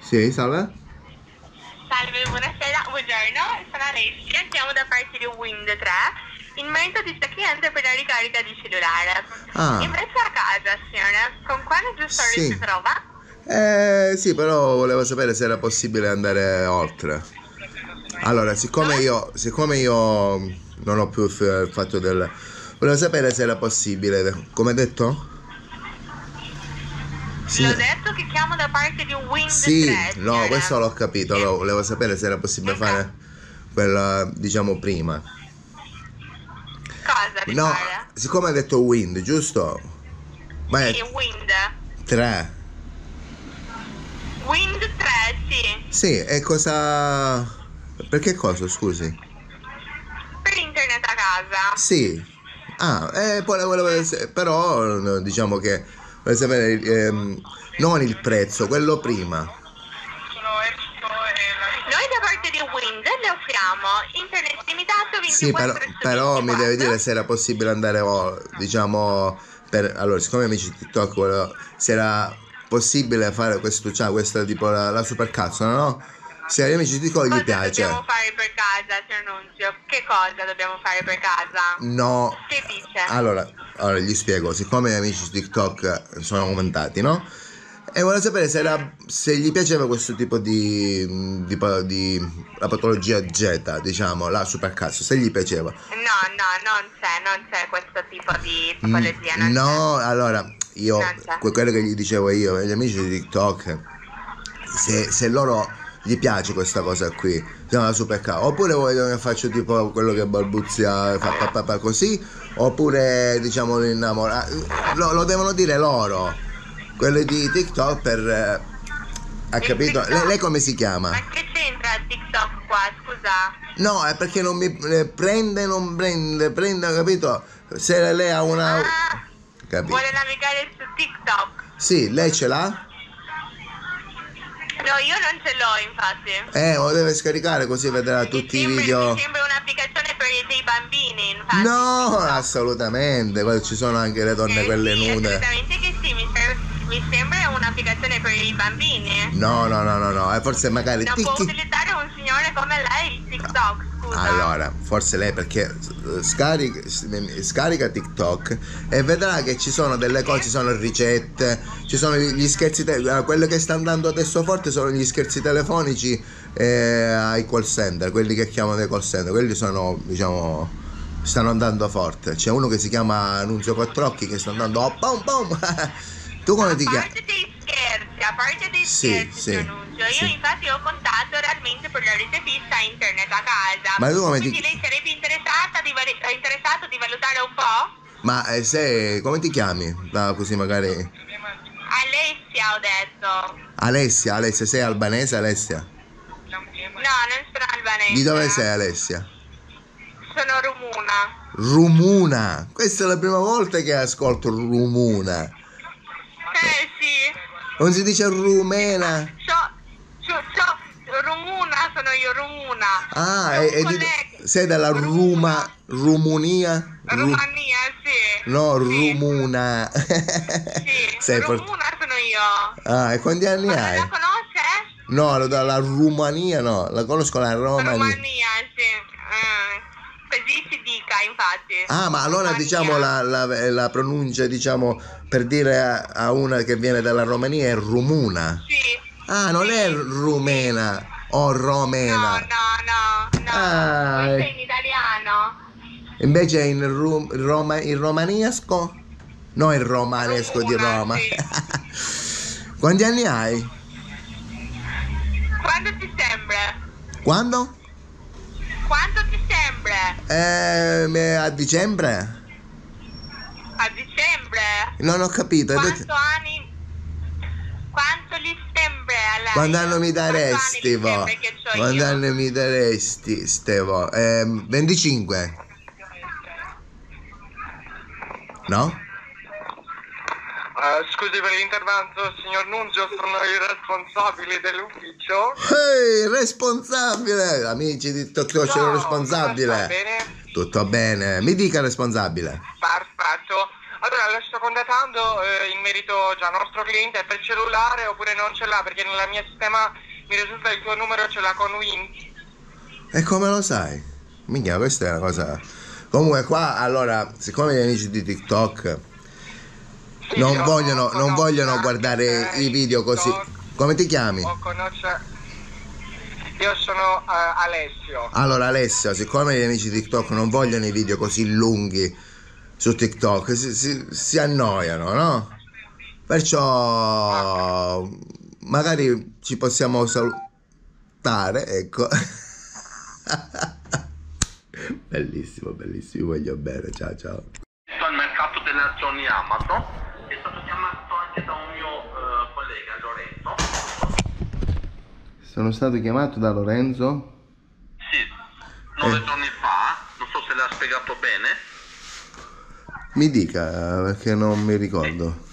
Sì, salve. Salve, buonasera, buongiorno, sono Alessia, chiamo da parte di Wind 3 in merito di sta cliente per la ricarica di cellulare. Ah. In mezzo a casa, signore, con quale giusto Sì. si trova? Eh, sì, però volevo sapere se era possibile andare oltre. Allora, siccome io, siccome io non ho più il il fatto del... Volevo sapere se era possibile, come detto? Sì. L'ho detto che chiamo da parte di Wind Sì, 3, no, questo l'ho capito, lo- volevo sapere se era possibile Ok. fare quella, diciamo, prima. Cosa No, fare? siccome ha detto wind, giusto? Ma è Sì, Wind. 3. Wind 3, sì. Sì, e cosa... Per che cosa, scusi? Per internet a casa. Sì. Ah, eh, poi volevo... Però, diciamo che... Volevo sapere... ehm, non il prezzo, quello prima. Noi da parte di Wind le offriamo internet limitato 24 Sì, però, però mi deve 24. dire se era possibile andare, oh, diciamo, per, allora, siccome amici TikTok, volevo- se era possibile fare questo, cioè, questa tipo la, la supercazzo, no? Se agli amici TikTok gli Cosa piace, dobbiamo fare per casa, signor Nunzio? Che cosa dobbiamo fare per casa? no. Che dice? Allora, allora gli spiego, siccome gli amici TikTok sono aumentati, no? E volevo sapere se, era, se gli piaceva questo tipo di, di, di- la patologia Z, diciamo, la supercazzo, se gli piaceva. No, no, non c'è, non c'è questo tipo di Mm, No, allora io c'è. quello che gli dicevo io, agli amici di TikTok, se, se loro gli piace questa cosa qui, si chiama la super K, oppure vogliono che faccio tipo quello che balbuzia, fa pa, pa, pa, così, oppure diciamo l'innamora, lo, lo devono dire loro, quelli di TikTok per... eh, ha capito? Lei, lei come si chiama? Ma che c'entra il TikTok qua, scusa? No, è perché non mi eh, prende, non prende, prende, capito? Se lei ha una... Ah, Capito? vuole navigare su TikTok? Sì, lei ce l'ha? No, io non ce l'ho, infatti. Eh, lo deve scaricare così vedrà tutti i sembra, video. Mi sembra un'applicazione per dei bambini, infatti. No, assolutamente. Poi ci sono anche le donne Eh quelle sì, nude. Assolutamente che sì, mi, ser- mi sembra un'applicazione per i bambini. No, no, no, no, no. E forse magari Non può utilizzare un signore come lei il TikTok, scusa. Allora, forse lei perché eh, scarica, scarica TikTok e vedrà che ci sono delle cose, ci sono ricette, ci sono gli scherzi, te- eh, quello che sta andando adesso forte sono gli scherzi telefonici eh, ai call center, quelli che chiamano dei call center, quelli sono, diciamo, stanno andando forte. C'è uno che si chiama Nunzio Quattrocchi che sta andando oh, pom pom. tu come ti A chiami? parte dei scherzi, a parte dei Sì, scherzi, sì, Nunzio, io sì. infatti ho contatto realmente per la rete fissa internet a casa. Ma tu come ti- Quindi lei sarebbe interessata di, val- interessato di valutare un po'? Ma eh, se come ti chiami? Ah, così magari Alessia ho detto. Alessia, Alessia, sei albanese Alessia? No, non sono albanese. Di dove sei Alessia? Sono rumuna. Rumuna. Questa è la prima volta che ascolto rumuna. Eh sì. Non si dice rumena. So, so, so, rumuna sono io, rumuna. Ah, Sono e di- sei dalla Ruma, Rumunia? Ru- Romania, sì. no, Sì, Rumuna. Sì, sei rumuna sono io. Ah, e quanti anni Ma hai? la conosce? No, la- dalla Rumania no, la conosco la Romania. Romania, sì. Eh, così si dica, infatti. Ah, ma allora Romania. diciamo la, la- la pronuncia, diciamo, per dire a, a una che viene dalla Romania è rumuna. Sì. Ah, non è rumena o No, romena. no, no, no. Ah, Questo eh. è in italiano. Invece in, ru- Roma, in romaniesco? No, in romanesco di Roma. sì. Quanti anni hai? Quando ti sembra? Quando? Quanto ti sembra? Eh, a dicembre? A dicembre? Non ho capito. Quanto anni? Quanto gli sembra Quando anno mi daresti, vo? sembra che c'ho Quando io? anno mi daresti, Stevo? Ehm, 25? No? Eh, scusi per l'intervento, signor Nunzio, sono il responsabile dell'ufficio. Ehi, responsabile! Amici di TikTok, sono Ciao, responsabile. Tutto bene. Mi dica responsabile. Perfetto. Allora, la sto contattando eh, in merito già al nostro cliente per cellulare oppure non ce l'ha perché nel mio sistema mi risulta il tuo numero ce l'ha con Win. E come lo sai? Minchia, questa è una cosa. Comunque qua, allora, siccome gli amici di TikTok Sì, non vogliono, non vogliono guardare i video così. TikTok, Come ti chiami? Io sono eh, Alessio. Allora Alessio, siccome gli amici di TikTok non vogliono i video così lunghi su TikTok, si, si- si annoiano, no? Perciò magari ci possiamo salutare, ecco. bellissimo, bellissimo, vi voglio bene, ciao ciao. al mercato delle azioni Amazon. È stato chiamato anche da un mio eh, collega Lorenzo. Sono stato chiamato da Lorenzo. Sì, nove Eh. giorni fa, non so se l'ha spiegato bene. Mi dica perché non mi ricordo.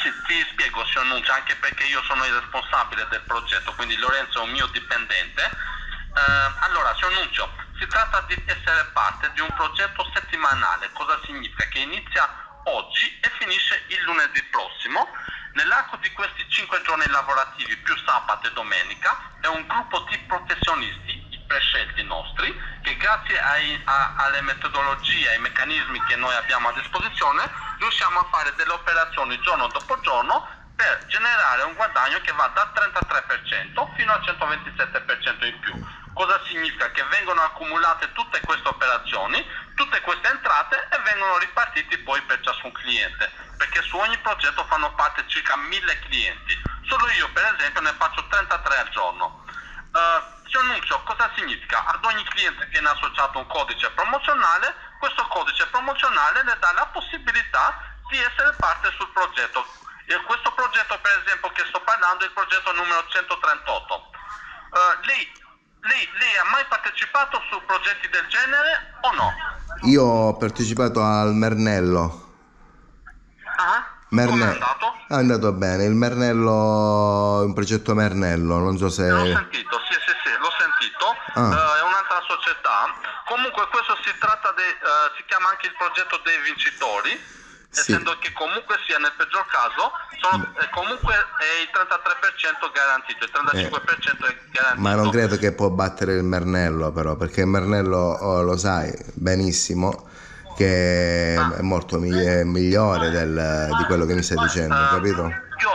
Sì, ti spiego, si annuncia anche perché io sono il responsabile del progetto, quindi Lorenzo è un mio dipendente. Eh, allora, si annuncio, si tratta di essere parte di un progetto settimanale, cosa significa? Che inizia oggi e finisce il lunedì prossimo. Nell'arco di questi cinque giorni lavorativi più sabato e domenica è un gruppo di professionisti, prescelti nostri, che grazie ai- a- alle metodologie e ai meccanismi che noi abbiamo a disposizione riusciamo a fare delle operazioni giorno dopo giorno per generare un guadagno che va dal 33% fino al 127% in più. Cosa significa? Che vengono accumulate tutte queste operazioni, tutte queste entrate e vengono ripartiti poi per ciascun cliente, perché su ogni progetto fanno parte circa 1000 clienti. Solo io per esempio ne faccio 33 al giorno. Ti annuncio cosa significa? Ad ogni cliente viene associato un codice promozionale, questo codice promozionale le dà la possibilità di essere parte sul progetto. E questo progetto per esempio che sto parlando è il progetto numero 138. Eh, lei, lei, lei ha mai partecipato su progetti del genere o no? Io ho partecipato al Mernello. Ah? Merne- è andato? È andato bene, il Mernello, un progetto Mernello, non so se... L'ho sentito, sì, sì, sì, l'ho sentito. Ah. Eh, è un'altra società. Comunque questo si tratta di, eh, si chiama anche il progetto dei vincitori. Sì. Essendo che comunque sia nel peggior caso, sono, eh, comunque è il 33% garantito, il 35% è garantito. Ma non credo che può battere il Mernello però, perché il Mernello oh, lo sai benissimo che è molto mi- è migliore del- di quello che mi stai dicendo, capito? Io,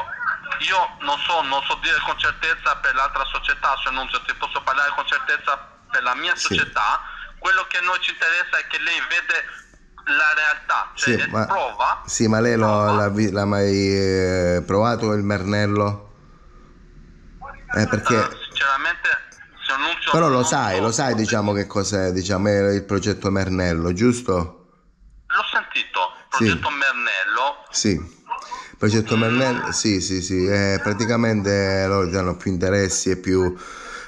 io non so, non so dire con certezza per l'altra società, se non ti posso parlare con certezza per la mia Sì. società. Quello che a noi ci interessa è che lei vede la realtà, cioè Sì, ma, prova. sì, ma lei l'ha, l'ha mai eh, provato il Mernello? Eh, perché... Eh, sinceramente, se annuncio. Però lo non sai, so. lo sai diciamo che cos'è, diciamo, il progetto Mernello, giusto? L'ho sentito, Sì. progetto Mernello. Sì, il progetto Mernello, sì, sì, sì, eh, praticamente loro ti danno più interessi e più...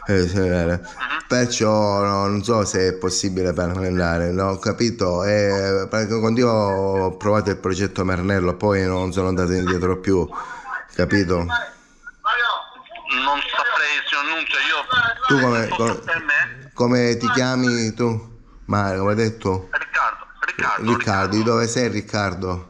eh, eh, perciò no, non so se è possibile parlare, no, ho capito, eh, quando io ho provato il progetto Mernello poi non sono andato indietro più, capito? Non saprei se annuncio io. Tu come- come- per me. Come ti chiami tu? Mario, come hai detto? Riccardo, Riccardo. Di dove sei Riccardo?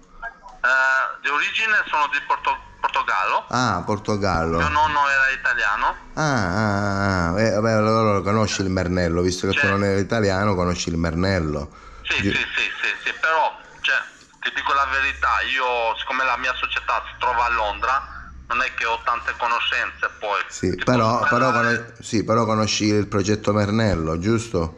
Eh, di origine sono di Porto- Portogallo. Ah, Portogallo. Mio nonno era italiano. Ah, ah, ah, eh, vabbè, allora conosci il Mernello, visto che tu Certo. non eri italiano, conosci il Mernello. Sì, Gi- sì, sì, sì, sì, però, cioè, ti dico la verità, io, siccome la mia società si trova a Londra, non è che ho tante conoscenze poi. Sì, però, però conosci il progetto Mernello, giusto?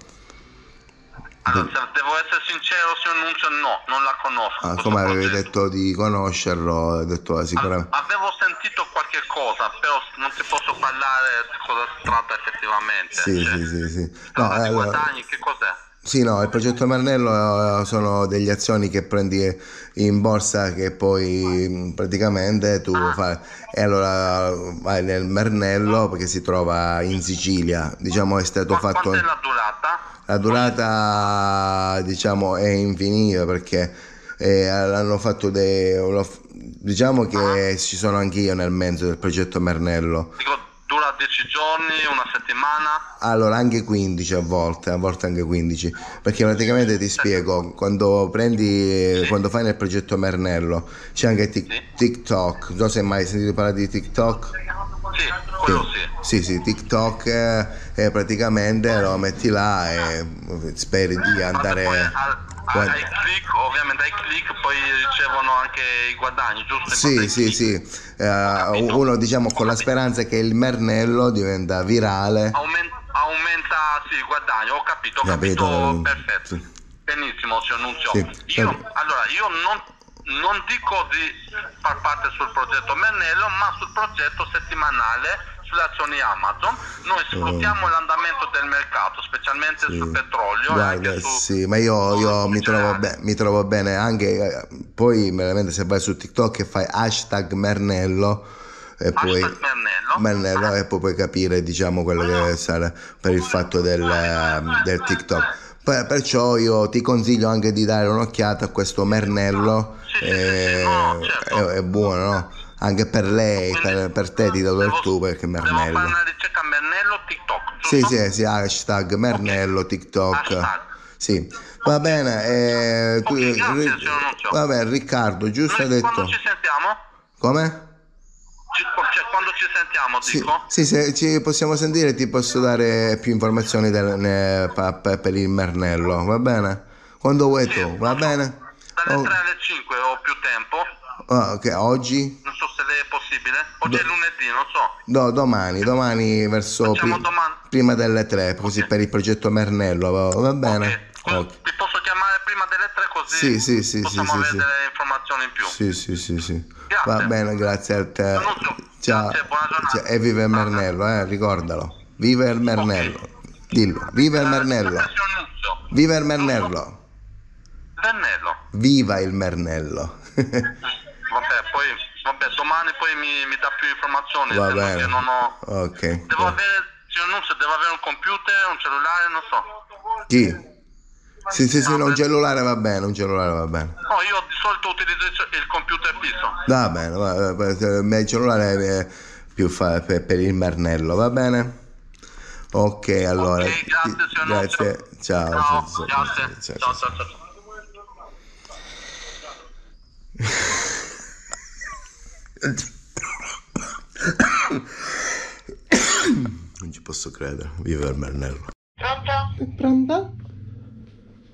Se devo essere sincero, se annuncio no, non la conosco. Ah, come avevi progetto. detto di conoscerlo, hai detto ah, sicuramente. A- Avevo sentito qualche cosa, però non ti posso parlare di cosa si tratta effettivamente. Sì, cioè, sì, sì, sì. si No, allora- guadagni, che cos'è? Sì, no, il progetto Mernello eh, sono delle azioni che prendi in borsa che poi praticamente tu Ah. fai e allora vai nel Mernello perché si trova in Sicilia, diciamo è stato Ma fatto quant'è la durata? La durata diciamo è infinita perché eh, l'hanno fatto dei diciamo che ci sono anch'io nel mezzo del progetto Mernello. Dico, dura 10 giorni, una settimana? Allora, anche 15 a volte, a volte anche 15, perché praticamente ti spiego, quando prendi, quando fai nel progetto Mernello, c'è anche Tik- Sì. TikTok, non so se hai mai sentito parlare di TikTok. Sì, sì. Sì, TikTok eh, e praticamente lo metti là e speri di andare... guad- ai click, ovviamente ai click poi ricevono anche i guadagni, giusto? Sì, sì, sì. Eh, uno diciamo con la speranza che il Mernello diventa virale. Aumen- aumenta sì, guadagno, ho capito, ho Capito, capito, eh, perfetto. Benissimo, signor Nunzio. Sì, Io, allora, io non, non dico di far parte sul progetto Mennello, ma sul progetto settimanale sulle azioni Amazon. Noi sfruttiamo l'andamento del mercato, specialmente. Sì. sul petrolio. Guarda, su, sì, ma io, io mi, trovo generale. be- mi trovo bene anche eh, poi veramente se vai su TikTok e fai hashtag Mernello e poi Mernello. Mernello e poi puoi capire diciamo quello che sarà per il fatto del, eh, del TikTok. Per- Perciò io ti consiglio anche di dare un'occhiata a questo Mernello, Sì, eh, no, certo. è, è buono, no? Anche per lei, per, per te ti do del tu perché Mernello. una ricerca Mernello TikTok, Sì, sì, sì, hashtag Mernello, TikTok. Hashtag. Sì, va bene. eh, tu- Ok, grazie, Ri- va bene, Riccardo, giusto Noi detto. quando ci sentiamo? Come? Ci- cioè, quando ci sentiamo, Sì, dico? sì, se ci possiamo sentire ti posso dare più informazioni del- ne- pa- pa- per il Mernello, va bene? Quando vuoi Sì, tu, va bene? Dalle Oh, 3 alle 5 ho più tempo. ah, ok, oggi? Non so se è possibile. Oggi Do- è lunedì, non so. No, domani, domani verso pri- domani. prima delle tre, così per il progetto Mernello, va, bene? Ok. Ok. Vi posso chiamare prima delle 3 così Sì, sì, possiamo sì, avere sì. delle informazioni in più. Sì, sì, sì, sì. Grazie. Va bene, grazie a te. Saluto. Ciao. Grazie, buona giornata. Ciao. E vive il Mernello, eh, ricordalo. Vive il Mernello. Dillo, vive il Mernello. Signor Nunzio. Viva il Mernello. Mernello. Viva il Mernello. Vabbè, poi vabbè, domani poi mi, mi dà più informazioni. Va bene. non ho... Ok. Devo avere, signor Nunzio, devo avere un computer, un cellulare, non so. Chi? Sì, sì, sì, no, un cellulare va bene, un cellulare va bene. No, io di solito utilizzo il- computer fisso. Va bene, va, va, va, il cellulare è più fa, per, per il Mernello, va bene? Ok, allora. ok, grazie, grazie. Ciao, Ciao, ciao, grazie. ciao, Ciao, ciao. ciao. Non ci posso credere, viva il Mernello. Pronto? Pronto?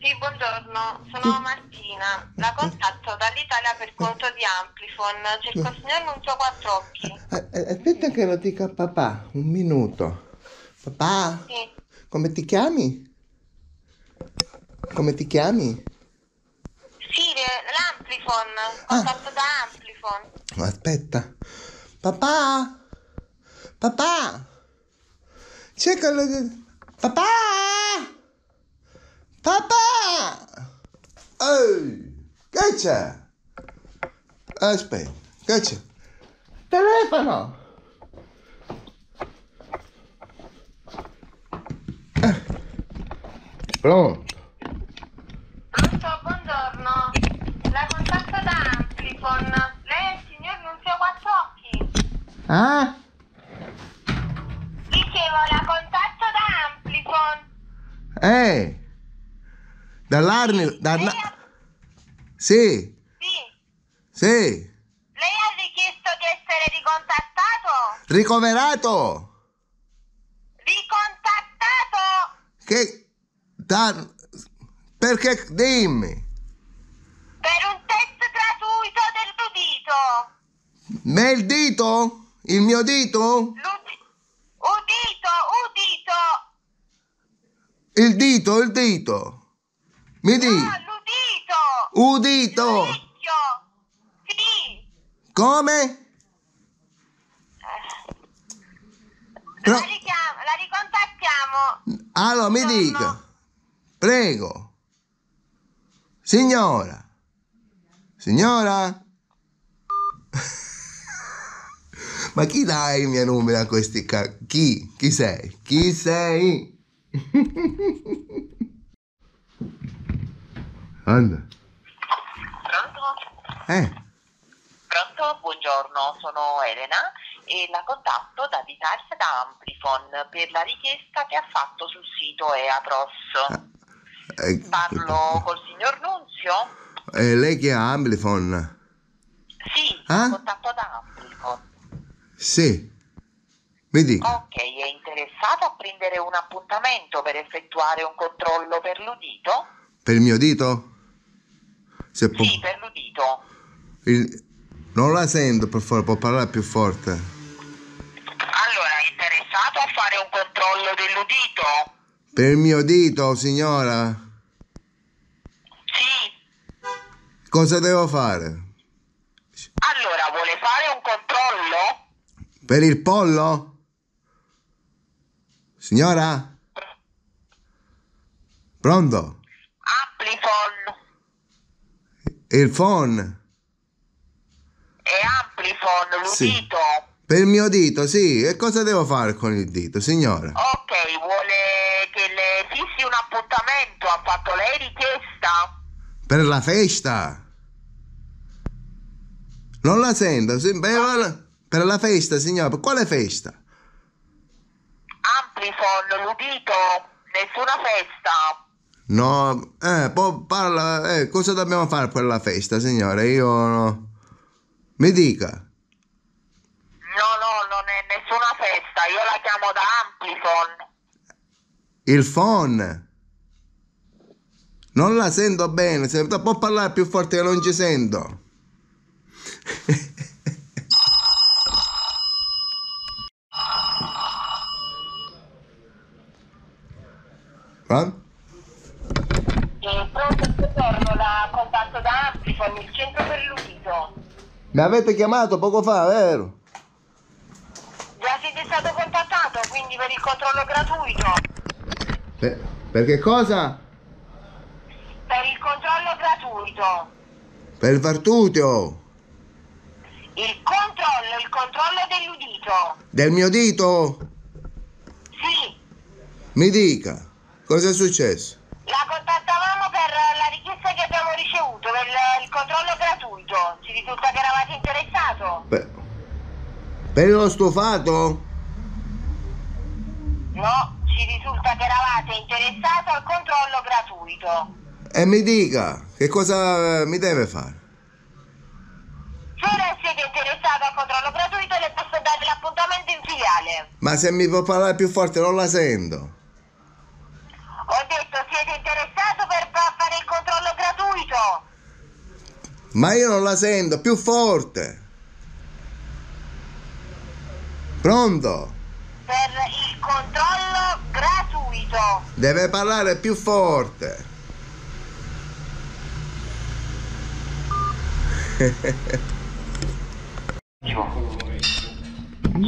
Sì, buongiorno, sono Martina. La contatto dall'Italia per conto di Amplifon. Cerco il signor Nunzio Quattrocchi. Aspetta che lo dica a papà, un minuto. Papà, Sì. come ti chiami? Come ti chiami? Sì, l'Amplifon. Contatto da Amplifon. Aspetta. Papà! Papà! C'è quello di... Papà! Papà! Ehi! Che c'è? Aspetta, che c'è? Telefono! Eh. Pronto? Pronto, buongiorno. La contatto da Amplifon. Lei è il signor Nunzio Quattrocchi. Ah? Dicevo, la contatto da Amplifon. Eh! Dall'Arni... Da... Lei ha... Sì, Sì. sì! Lei ha richiesto di essere ricontattato? Ricoverato! Ricontattato? Che... Da... Perché... Dimmi! Per un test gratuito del udito. Me il dito? Il mio dito? L'udi- udito, udito. Il dito, il dito! Mi di... No, l'udito. Udito! L'orecchio. Sì. Come? Però- La, richiamo, la ricontattiamo. Allora mi dica. Prego. Signora. Signora? Ma chi dà i miei numeri a questi ca... Chi? Chi sei? Chi sei? Anda. Pronto? Eh, Pronto? Buongiorno, sono Elena e la contatto da Vitarsa da Amplifon per la richiesta che ha fatto sul sito EAPROS. Eh, Parlo col signor Nunzio? eh, lei che ha Amplifon? Sì, Ah? contatto da Amplifon. Sì. Mi dica. Ok, è interessato a prendere un appuntamento per effettuare un controllo per l'udito? Per il mio dito? Se può... Sì, per l'udito. il- Non la sento, per favore, può parlare più forte. Allora, è interessato a fare un controllo dell'udito? Per il mio dito, signora? Sì. Cosa devo fare? Allora, vuole fare un controllo? Per il pollo? Signora? Pronto? Amplifon. Il phone? È Amplifon, Sì. l'udito? Per il mio dito, sì. E cosa devo fare con il dito, signora? Ok, vuole che le fissi un appuntamento? Ha fatto lei richiesta? Per la festa? Non la sento. sì, guarda, Per la festa, signora. Per quale festa? Amplifon, l'udito? Nessuna festa? No, eh, poi parla, eh, cosa dobbiamo fare per la festa, signore? Io no. Mi dica. No, no, non è nessuna festa. Io la chiamo da Amplifon. Il phone. Non la sento bene, se può parlare più forte che non ci sento. Eh? E pronto, buongiorno, da contatto Amplifon, il centro per l'udito. Mi avete chiamato poco fa, vero? Già siete stato contattato, quindi per il controllo gratuito. Per, per che cosa? Per il controllo gratuito. Per il fartutio. Il controllo, il controllo dell'udito. Del mio dito? Sì, Mi dica. Cosa è successo? La contattavamo per la richiesta che abbiamo ricevuto, per il controllo gratuito. Ci risulta che eravate interessato? Per, per lo stufato? No, ci risulta che eravate interessato al controllo gratuito. E mi dica, che cosa eh, mi deve fare? Se siete interessato al controllo gratuito le posso dare l'appuntamento in filiale. Ma se mi può parlare più forte non la sento. Ho detto siete interessato per fa- fare il controllo gratuito? Ma io non la sento, più forte. Pronto? Per il controllo gratuito. Deve parlare più forte.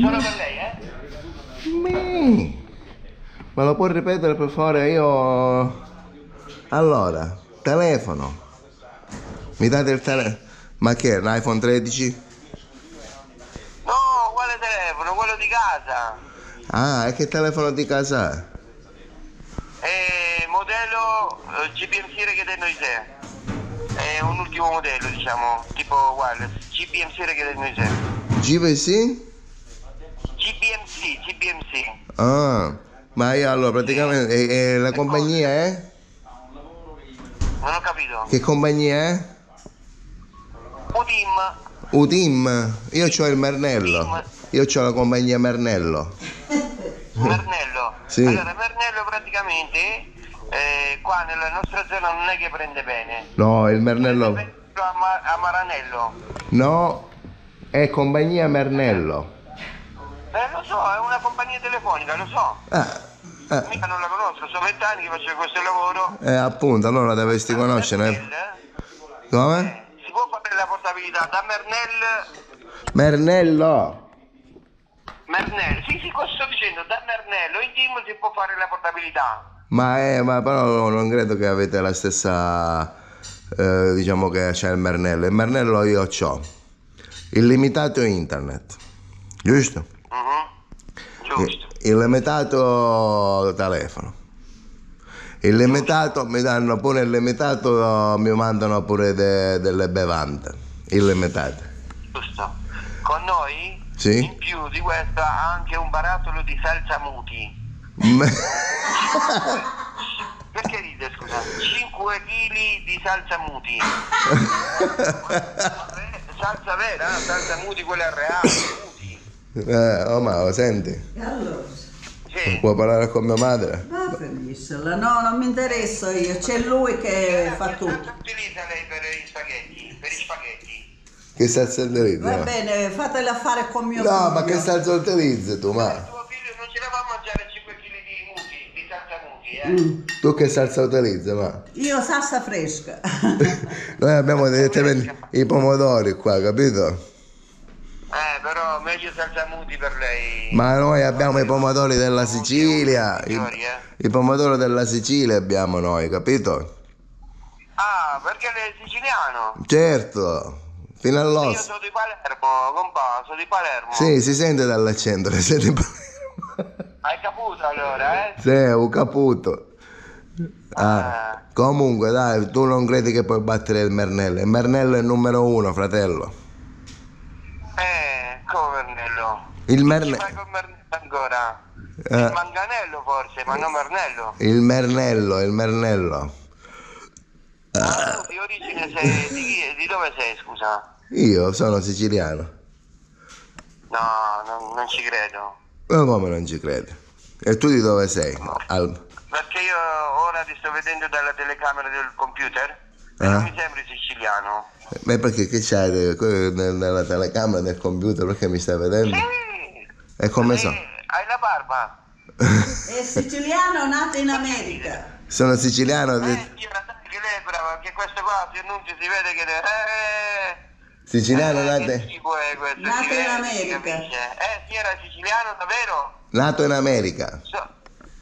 Solo per lei, eh? Mi. Me lo può ripetere per favore? Io... Allora, telefono. Mi date il telefono? Ma che è, l'iPhone 13? No, quale telefono? Quello di casa. Ah, e che telefono di casa è? È modello eh, GPMC Reggae Noise. È un ultimo modello, diciamo, tipo wireless. GPMC Reggae Noise. GVC? GPMC, GPMC. Ah, ma io allora praticamente... E, e la compagnia è? Non ho capito. Che compagnia è? Utim. Utim. Io ho il Mernello. Io ho la compagnia Mernello. Mernello. Sì. Allora, Mernello praticamente eh, qua nella nostra zona non è che prende bene. No, il Mernello... A, Ma- a Maranello. No, è compagnia Mernello. Eh, lo so, è una compagnia telefonica, lo so. Ah, ah, Mica non la conosco, sono vent'anni che faccio questo lavoro. eh, appunto, allora dovresti conoscere. Mernel, eh. Come? eh, si può fare la portabilità da Mernel Mernello. Mernello, sì sì, cosa sto dicendo, da Mernello in team si può fare la portabilità. Ma, è, ma però non credo che avete la stessa, eh, diciamo che c'è il Mernello. Il Mernello io ho. Illimitato internet. Giusto? Mhm. Giusto. Il limitato telefono. Il limitato mi danno pure il limitato, mi mandano pure de- delle bevande. Il limitato. giusto. Con noi, Sì. in più di questo, ha anche un barattolo di salsa muti. Perché ride, scusa? 5 kg di salsa muti. salsa vera, salsa muti, quella reale. Eh, oh ma senti, E allora? Sì. puoi parlare con mia madre? Va benissimo, no, non mi interessa io, c'è lui che fa Che tutto. salsa utilizza lei per gli spaghetti? Per gli spaghetti? Che salsa utilizzi? Va no? bene, fatela fare con mio No, figlio. ma che salsa utilizzi tu, ma? Tuo figlio non ce la fa a mangiare 5 kg di muti, di salsa muti, eh? Mm. Tu che salsa utilizzi, ma? Io salsa fresca. Noi abbiamo direttamente i pomodori qua, capito? Eh, però meglio salsa muti per lei. Ma noi abbiamo i pomodori della Sicilia. I, eh? i pomodori della Sicilia abbiamo noi, capito? Ah, perché lei è siciliano? Certo, fino Io all'osso. sono di Palermo, compa, sono di Palermo. Sì, si sente dall'accento, le senti Hai caputo allora, eh? Sì, un caputo. Ah, comunque, dai, tu non credi che puoi battere il Mernello. Il Mernello è il numero uno, fratello. Eh, come Mernello? Il Mernello. ancora? Eh. Il manganello forse, ma non Mernello. Il Mernello, il Mernello. Ah, tu di origine sei, di, chi- di dove sei, scusa? Io sono siciliano. No, non, non ci credo. Ma come non ci credi? E tu di dove sei? Al- Perché io ora ti sto vedendo dalla telecamera del computer e Ah. non mi sembri siciliano. Ma perché che c'hai nella telecamera del computer? Perché mi stai vedendo? Sì! E come so? Eh, hai la barba? È siciliano nato in America. Sono siciliano, Eh, di- signora, sai che lei è brava, che questo qua si annuncia, si vede che... Eh, siciliano eh, nato, Che tipo è questo? Nato in si America. capisce. Eh, signora, siciliano davvero? nato in America. So-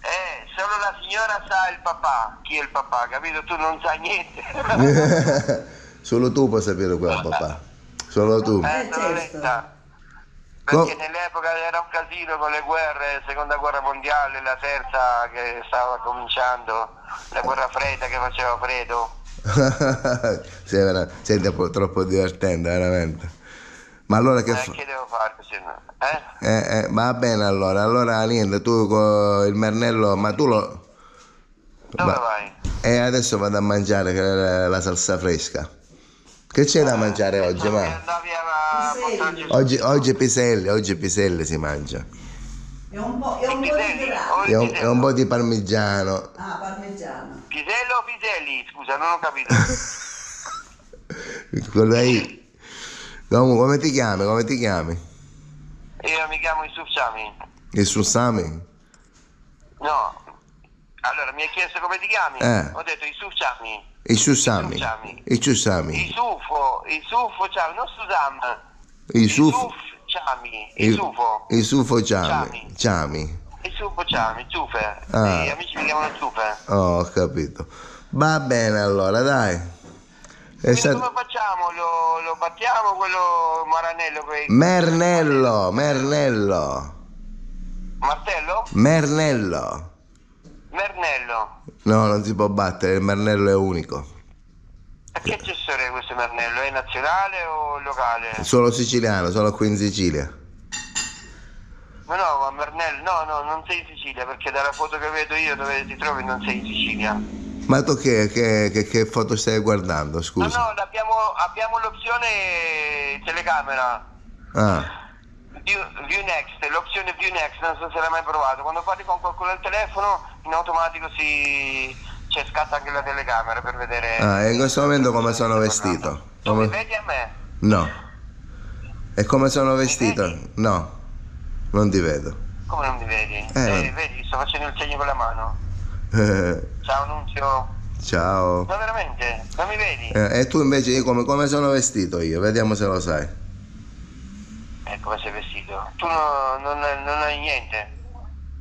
eh, solo la signora sa il papà, chi è il papà, capito? Tu non sai niente. Solo tu puoi sapere quello, papà. Solo tu. Eh, Eh, certo. Perché nell'epoca era un casino con le guerre, seconda guerra mondiale, la terza che stava cominciando, la guerra fredda che faceva freddo. Sì, vera- Senti, è un po' troppo divertente, veramente. Ma allora che Eh, fa? che devo fare? se no? Eh? Eh, eh, va bene allora, allora niente, tu con il Mernello, ma tu lo... Dove Va- vai? E adesso vado a mangiare la salsa fresca. Che c'è da mangiare oggi, Dove ma? Oggi, oggi piselli, oggi piselli si mangia. È un po', è un po' di E un, e un po' di parmigiano. Ah, parmigiano. Pisello o piselli? Scusa, non ho capito. Quello lì. Comunque, come ti chiami? Come ti chiami? Io mi chiamo Yusuf Chami. Il Susami? No. Allora, mi hai chiesto come ti chiami? Eh. Ho detto Yusuf Chami. Susami. Il Susami. Isufo, Isufo Chami, non Susam. Il Suf. Isuf Chami. Il, Isufo. il Sufo Ciami. Ciami. Ciami. Isufo Chami, Zufe. Ah. Gli amici mi chiamano Zufe. Oh, ho capito. Va bene allora, dai. Quindi stato... come facciamo? Lo, lo battiamo quello Maranello? Quei... Mernello, Mernello, Martello? Mernello. Mernello. No, non si può battere, il Mernello è unico. E che gestore è questo Mernello? È nazionale o locale? Solo siciliano, solo qui in Sicilia. Ma no, ma Mernello, no, no, non sei in Sicilia, perché dalla foto che vedo io dove ti trovi non sei in Sicilia. Ma tu che, che- che- che foto stai guardando, No, scusa? no, abbiamo, abbiamo l'opzione telecamera. Ah, View, Next, l'opzione View Next, non so se l'hai mai provato. Quando parli con qualcuno al telefono, in automatico si. cioè scatta anche la telecamera per vedere. ah, e in questo momento come sono vestito? Tu mi Come- vedi a me? No. E come sono vestito? No, non ti vedo. Come non mi vedi? Eh. Eh, vedi, sto facendo il segno con la mano. Ciao Nunzio. Ciao. Ma veramente? Non mi vedi? Eh, e tu invece come, come sono vestito io? Vediamo se lo sai. Eh, come sei vestito? Tu no- non, non hai niente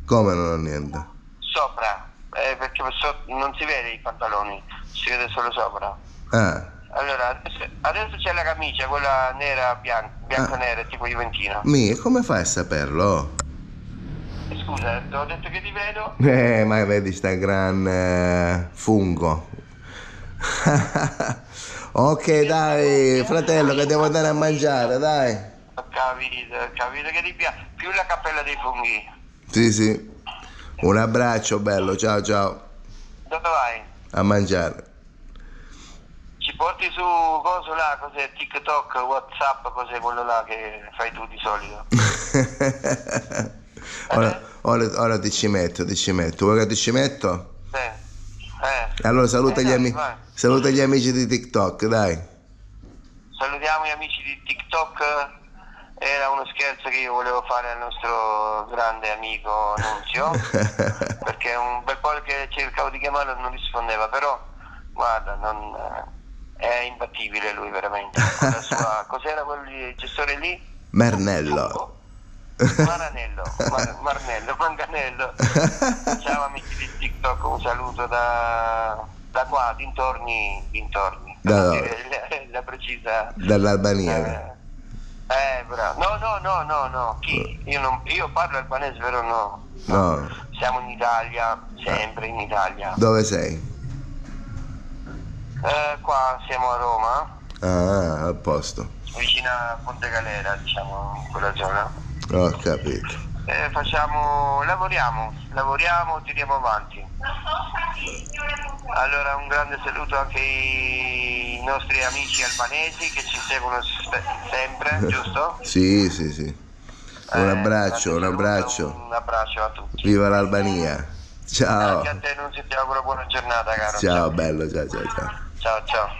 Come non ho niente? sopra, eh, perché non si vede i pantaloni, si vede solo sopra. Ah, Allora, adesso, adesso c'è la camicia, quella nera, bianca, bianca Ah. nera, tipo Juventino. mi, come fai a saperlo? Scusa, ti ho detto che ti vedo? Eh, ma vedi sta gran eh, fungo. Ok, dai, fratello, che devo andare a mangiare, dai. Capito, capito che ti piace. Più la cappella dei funghi. Sì, sì. Un abbraccio bello, ciao ciao. Dove vai? A mangiare. Ci porti su coso là, cos'è TikTok, Whatsapp, cos'è quello là che fai tu di solito? ora, ora, ora ti ci metto, ti ci metto. Vuoi che ti ci metto? Sì. Eh. Allora saluta, Eh, gli, ami- saluta gli amici di TikTok, dai. Salutiamo gli amici di TikTok. Era uno scherzo che io volevo fare al nostro grande amico Nunzio, perché un bel po' che cercavo di chiamarlo non rispondeva, però guarda, non, eh, è imbattibile lui veramente. Sua- cos'era quel gestore lì? Mernello. Maranello, Mar- Marnello, Manganello. Ciao amici di TikTok, un saluto da, da qua, dintorni, dintorni. Da La, la precisa... Dall'Albania. Eh, eh, bravo. No, no, no, no, no. Chi? Io, non, io parlo albanese, però no. No. Siamo in Italia, sempre in Italia. Dove sei? Eh, qua siamo a Roma, Ah, a posto. vicino a Ponte Galera, diciamo, quella zona. Ho capito. Eh, facciamo, lavoriamo, lavoriamo, tiriamo avanti. Allora un grande saluto anche ai nostri amici albanesi che ci seguono spe- sempre, giusto? Sì, sì, sì. Un Eh, abbraccio, un saluto, abbraccio. Un abbraccio a tutti. Viva l'Albania. Ciao. Anche a te non ti auguro buona giornata, caro. Ciao, bello, ciao, ciao, ciao. Ciao, ciao.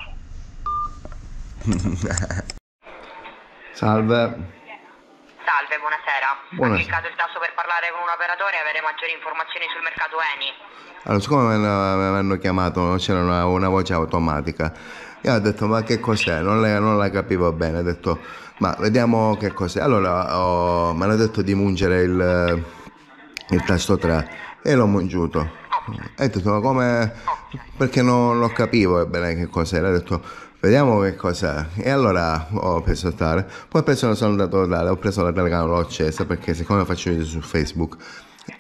Salve. Salve, buonasera. Buonasera. Ho cliccato il tasto per parlare con un operatore e avere maggiori informazioni sul mercato Eni. Allora, siccome mi hanno, chiamato, c'era una, una voce automatica, io ho detto ma che cos'è? Non, le- non la capivo bene, ho detto ma vediamo che cos'è. Allora ho- mi hanno detto di mungere il, il tasto 3 e l'ho mungiuto. E ho detto ma come? Perché non lo capivo bene che cos'era, ho detto vediamo che cos'è. E allora ho preso a stare, poi preso, sono andato là, ho preso la telecamera, l'ho accesa perché? Siccome faccio video su Facebook.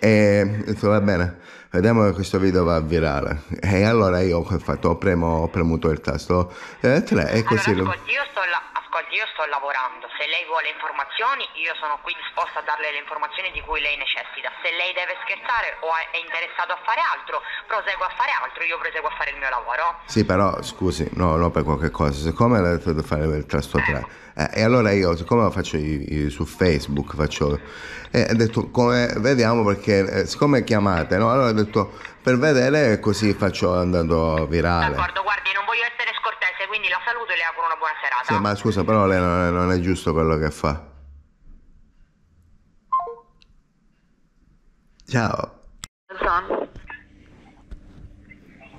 E ho detto va bene, vediamo che questo video va virale. E allora io ho fatto, ho, premo- ho premuto il tasto. Eh, tre, e così... allora, lo- io, sto ascolti, io sto lavorando. Se lei vuole informazioni, io sono qui disposta a darle le informazioni di cui lei necessita. Se lei deve scherzare o è interessato a fare altro, proseguo a fare altro, io proseguo a fare il mio lavoro. Sì, però scusi, no, no per qualche cosa, siccome l'ha detto di fare il tasto 3, eh, e allora io, siccome lo faccio i- i- su Facebook, faccio, e ho detto, come, vediamo perché, eh, siccome chiamate, no, allora ho detto, per vedere così faccio andando virale. D'accordo, guardi, non voglio essere quindi la saluto e le auguro una buona serata. Sì, ma scusa, però lei non è, non è giusto quello che fa. Ciao.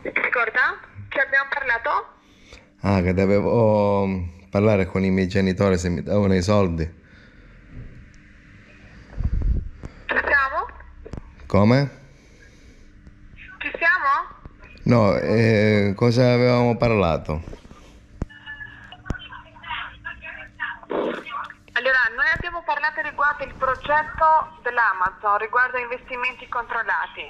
Ricorda che abbiamo parlato? Ah, che dovevo parlare con i miei genitori se mi davano i soldi. Ci siamo? Come? Ci siamo? No, eh, cosa avevamo parlato? Allora, noi abbiamo parlato riguardo il progetto dell'Amazon, riguardo investimenti controllati.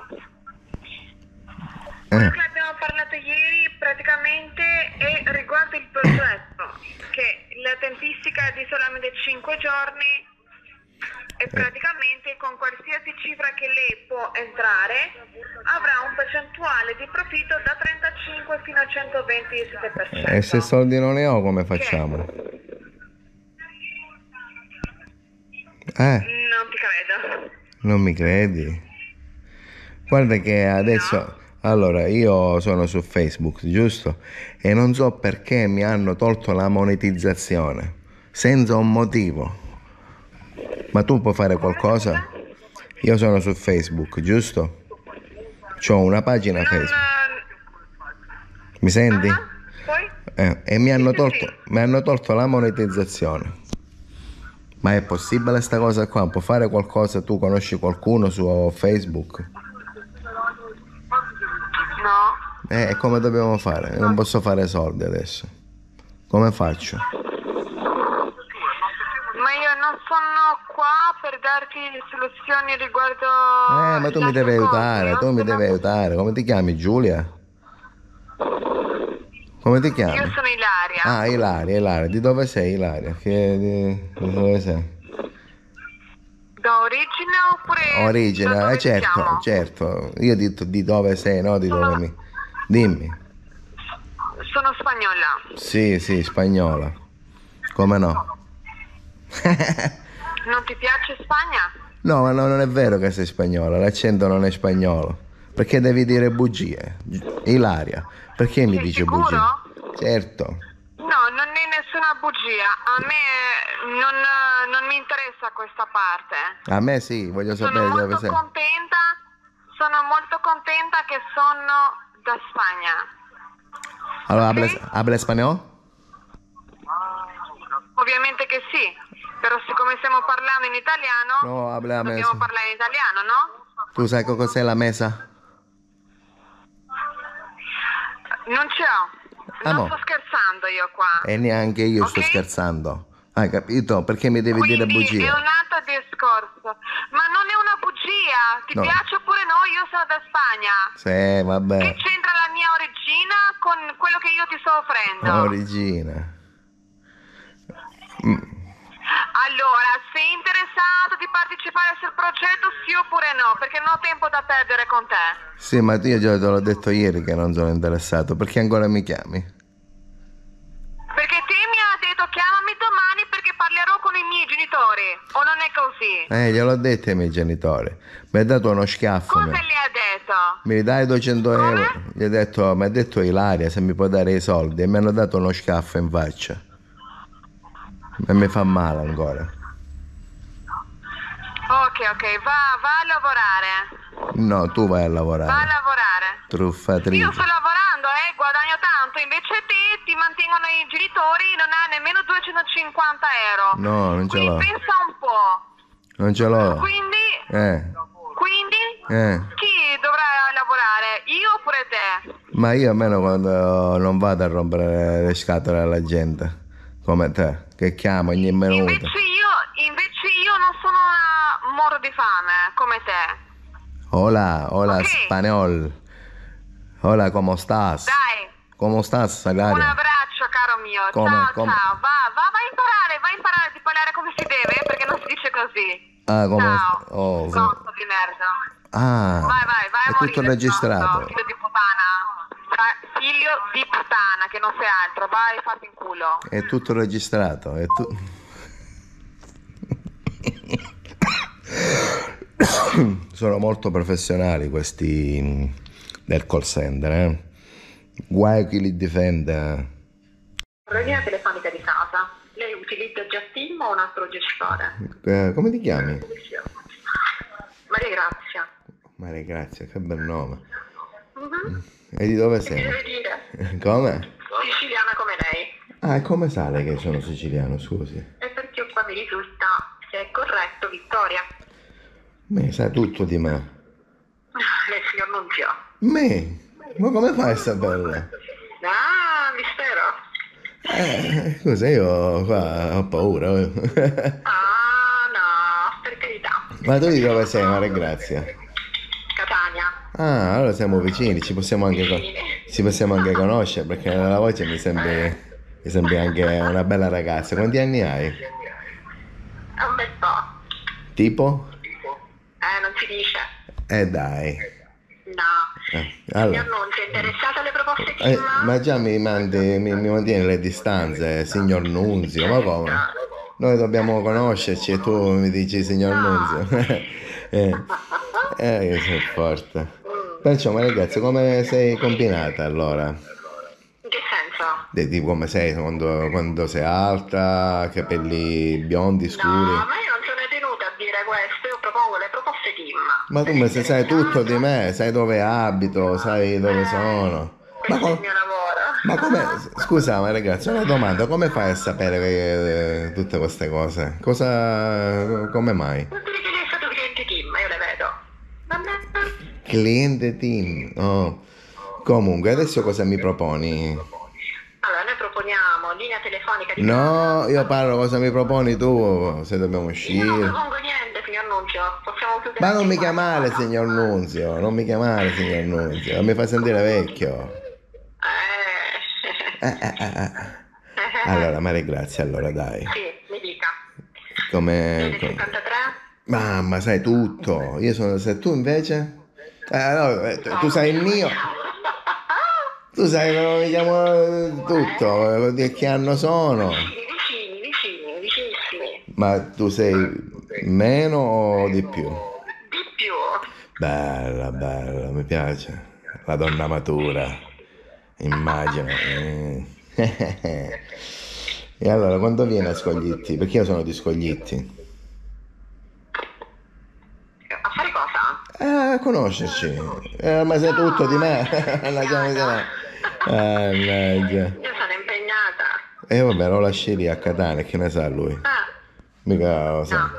Quello Eh, che abbiamo parlato ieri praticamente è riguardo il progetto, che la tempistica è di solamente 5 giorni e praticamente con qualsiasi cifra che lei può entrare avrà un percentuale di profitto da 35 fino a 127%. e se soldi non ne ho, come facciamo? Eh, Non ti credo. non mi credi? Guarda che adesso... Allora, io sono su Facebook, giusto? E non so perché mi hanno tolto la monetizzazione, senza un motivo. Ma tu puoi fare qualcosa? Io sono su Facebook, giusto? Ho una pagina Facebook. Mi senti? ah, poi? Eh, e mi hanno, tolto, mi hanno tolto la monetizzazione. Ma è possibile sta cosa qua? Può fare qualcosa? Tu conosci qualcuno su Facebook? No. Eh, e come dobbiamo fare? Non posso fare soldi adesso. Come faccio? Ma io non sono qua per darti soluzioni riguardo. Eh, ma tu mi devi aiutare, tu mi devi aiutare. Come ti chiami? Giulia? Come ti chiami? Io sono Ilaria. Ah, Ilaria, Ilaria. Di dove sei, Ilaria? Che, di, di dove sei? Da origine oppure da Origine, eh, certo, chiamo? certo. Io ho detto di dove sei, no? Di dove mi... Dimmi. Sono spagnola. Sì, sì, spagnola. Come no? Non ti piace Spagna? No, ma no, non è vero che sei spagnola, l'accento non è spagnolo. Perché devi dire bugie? Ilaria, perché mi Sei dici sicuro? bugie? Certo. No, non è nessuna bugia. A me non, non mi interessa questa parte. A me sì, voglio Sono sapere dove molto sei. contenta. Sono molto contenta che sono da Spagna. Allora, hablas, habla español? Ovviamente che sì, però siccome stiamo parlando in italiano, No, habla dobbiamo mesa. parlare in italiano, no? Tu sai co- cos'è la mesa? Non ce l'ho. Ah, non no. sto scherzando io qua. E neanche io sto Ok. scherzando. Hai capito? Perché mi devi dire Quindi bugie? è un altro discorso. Ma non è una bugia. Ti No. piace oppure no? Io sono da Spagna. Sì, Che vabbè. c'entra la mia origina con quello che io ti sto offrendo? Origina. Allora, sei interessato di partecipare sul progetto sì oppure no? Perché non ho tempo da perdere con te. Sì, ma io già te l'ho detto ieri che non sono interessato. Perché ancora mi chiami? Perché te mi ha detto chiamami domani perché parlerò con i miei genitori. O non è così? Eh, gliel'ho detto ai miei genitori. Mi ha dato uno schiaffo. Cosa mi- le ha detto? Mi dai 200 euro? Gli ho detto, mi ha detto Ilaria se mi può dare i soldi e mi hanno dato uno schiaffo in faccia. E mi fa male ancora. Ok, ok, va, va a lavorare. No, tu vai a Va a lavorare. lavorare. Truffatrice. Io sto lavorando, eh, guadagno tanto, invece te ti mantengono i genitori, non hai nemmeno 250 euro. No, non ce Quindi l'ho. pensa un po'. Non ce l'ho. Quindi, Eh, quindi, eh. chi dovrà lavorare? Io oppure te? Ma io almeno quando non vado a rompere le scatole alla gente. Come te, che chiamo ogni minuto. Invece io, invece io non sono una moro di fame, come te. Hola, hola, Ok. spagnol. Hola, ¿cómo estás? Dai, ¿Cómo estás, un Ilaria? abbraccio caro mio. Come, ciao, come? ciao, va, va, va a imparare, va a imparare di parlare come si deve, perché non si dice così. Ah, come... Ciao. Oh, Stronzo di merda. ah, Vai, vai, vai è tutto morire, registrato. Figlio di puttana. Fra- Figlio di puttana, che non sei altro. Vai, fatti in culo. È tutto registrato, è tu... Sono molto professionali questi mm, del call center, eh? Guai chi li difende. Linea telefonica di casa. Lei utilizza già Team o un altro gestore? Eh, come ti chiami? Maria Grazia. Maria Grazia, che bel nome. Mhm. E di dove Che sei? Come? Siciliana come lei. Ah, e come sale che sono siciliano, scusi? E perché qua mi risulta se è corretto, Vittoria? Me, sai tutto di me. Lei signor Nunzio. Me? Ma come fai a saperlo? Ah, mistero. Eh, scusa, io qua ho paura. Ah, no, per carità. Ma tu di dove sei, Maria Grazia? Ah, allora siamo vicini, ci possiamo anche, con- ci possiamo anche conoscere perché nella voce mi sembri, mi sembri anche una bella ragazza. Quanti anni hai? Un bel po'. Tipo? Eh, non si dice. Eh dai. No. Eh, Signor allora. Nunzio, è interessato alle proposte Eh, Team? ma già mi, mandi, mi, mi mantieni le distanze, signor Nunzio, ma come? Noi dobbiamo conoscerci e tu mi dici signor Nunzio. eh, eh, io sono forte. Perciò, ma ragazzi, come sei combinata allora? In che senso? Di, di come sei quando, quando sei alta, capelli biondi, No, scuri? ma io non sono tenuta a dire questo, io propongo le proposte Team. Ma tu mi sai, tutto di me, sai dove abito, sai dove sono. Ma, è il mio lavoro. ma come, scusa, ma ragazzi, una domanda, come fai a sapere eh, tutte queste cose? Cosa, come mai? Vuol dire che lei è stato cliente Team, io le vedo. Vabbè. Cliente team, oh. Comunque, adesso cosa mi proponi? Allora, noi proponiamo linea telefonica di No, io parlo cosa mi proponi tu, se dobbiamo Io non uscire. propongo niente, signor Nunzio. Possiamo chiudere Ma non mi chiamare signor Nunzio, non mi chiamare signor Nunzio, mi fa sentire vecchio. Eh, Eh, eh. Allora, Maria Grazia, allora dai. Sì, mi dica. Come... come- 73? Mamma, sai tutto. Io sono... Se tu invece? Eh, no, eh, tu- tu sai il mio. Tu sai come mi chiamo tutto, di che anno sono. Vicini, vicini, vicinissimi. Ma tu sei meno o di più? Di più. Bella, bella, mi piace. La donna matura. Immagino. eh. E allora, quando viene a Scoglitti? Perché io sono di Scoglitti. A fare cosa? Eh, a conoscerci. Eh, ma sai tutto di me. Mannaggia miseria. Mannaggia. Io sono impegnata. E vabbè, lo lasci lì a Catania, che ne sa lui? Ah, Mica lo sa. no.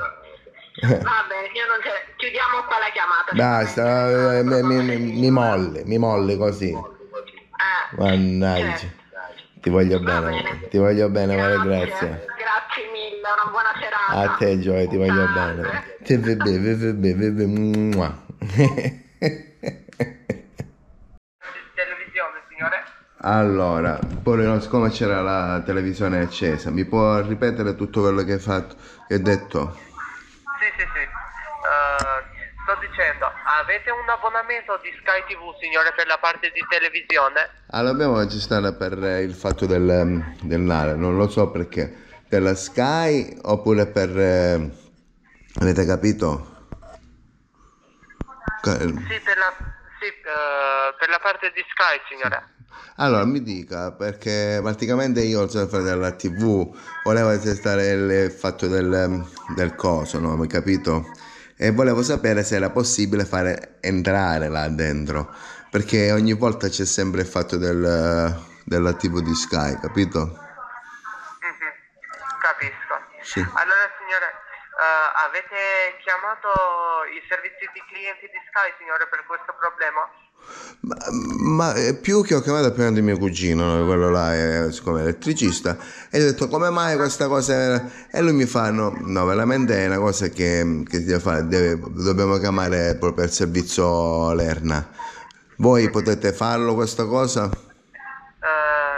Va bene, io non c'è. Chiudiamo qua la chiamata. Basta, eh, mi, mi- mi- molli, mi molli così. Eh, Mannaggia. certo. Ti voglio bene, bene. ti voglio bene, Grazie. Grazia. Grazie mille, una buona serata. A te, Gioia, ti voglio bene. Bebe, bebe, bebe, mua. Televisione, signore? Allora, poi no, siccome c'era la televisione accesa, mi può ripetere tutto quello che hai fatto, che hai detto? Sì, sì, sì. Eh, sto dicendo, avete un abbonamento di Sky TV, signore, per la parte di televisione? Allora, dobbiamo registrare per eh, il fatto del, dell'area, non lo so perché, della Sky oppure per... eh, avete capito? Ca- Sì, per la, sì, eh, per la parte di Sky, signore. Allora, mi dica, perché praticamente io ho sempre della TV, volevo testare il fatto del, del coso, no? Mi capito? E volevo sapere se era possibile fare entrare là dentro, perché ogni volta c'è sempre il fatto del, della TV di Sky, capito? Mhm, Capisco. Sì. Allora, eh, avete chiamato i servizi di clienti di Sky, signore, per questo problema? Ma, ma, eh, più che ho chiamato prima di mio cugino, no? quello là è siccome è elettricista, e gli ho detto come mai questa cosa... E lui mi fa, no, no, veramente è una cosa che, che deve fare, deve- dobbiamo chiamare proprio il servizio Lerna. Voi potete farlo questa cosa? Eh,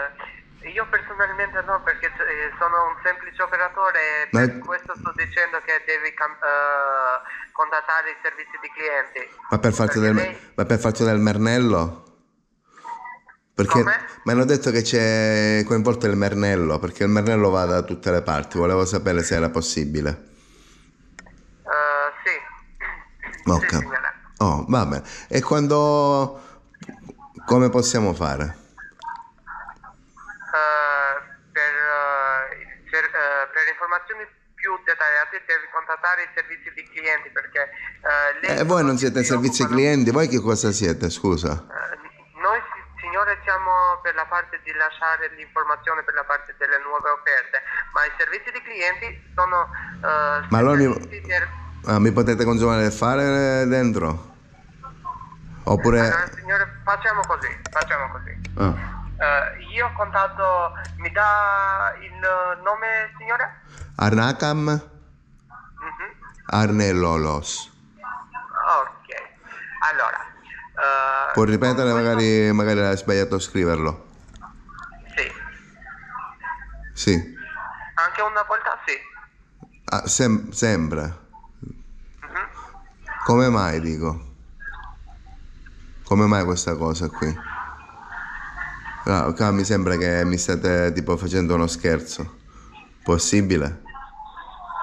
personalmente no, perché eh, sono un semplice operatore e Ma- per questo sto dicendo che devi eh, contattare i servizi di clienti. Ma per farti del, lei- ma per farti del Mernello? Perché Come? mi hanno detto che c'è coinvolto il Mernello, perché il Mernello va da tutte le parti, volevo sapere se era possibile. Eh, sì. Ok. Sì. Oh, va bene. E quando... come possiamo fare? Eh, per, eh, il ser- eh, per informazioni più dettagliate devi contattare i servizi di clienti perché eh, lei E voi non si siete servizi occupano- clienti, voi che cosa siete, scusa? Eh, Noi si- signore siamo per la parte di lasciare l'informazione per la parte delle nuove offerte, ma i servizi di clienti sono eh, Ma allora mi- per- Ah, mi potete consumare e fare dentro? Oppure... Allora, signore, facciamo così, facciamo così. Ah. Eh, io contatto, mi dà il nome, signore? Arnacam Mhm. Arnelolos. Ok, allora. eh, Può ripetere, questo- magari, magari hai sbagliato a scriverlo. Sì, Sì. anche una volta sì. Ah, sem- sempre. Mhm. Come mai dico? Come mai questa cosa qui? Ah, qua mi sembra che mi state tipo facendo uno scherzo. Possibile?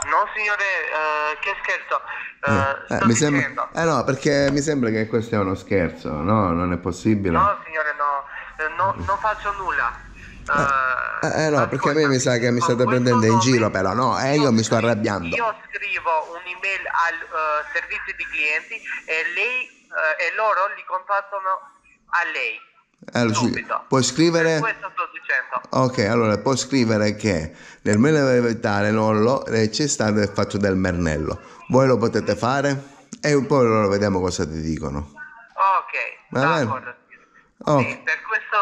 No, signore, eh, che scherzo. Eh, Eh, sto mi sembra... eh no, perché mi sembra che questo è uno scherzo. No, non è possibile. No, signore, no, eh, no, non faccio nulla. Eh, Eh, eh, no, perché a me mi sa che mi state prendendo in giro, però no, eh, io mi sto arrabbiando. Io scrivo un'email al eh, servizio di clienti e lei eh, e loro li contattano a lei. Allora, subito. puoi scrivere... Ok, allora può scrivere che nel militare Nollo eh, c'è stato il fatto del Mernello. Voi lo potete fare e poi loro vediamo cosa ti dicono. Ok, Va d'accordo. Ok. Sì, per questo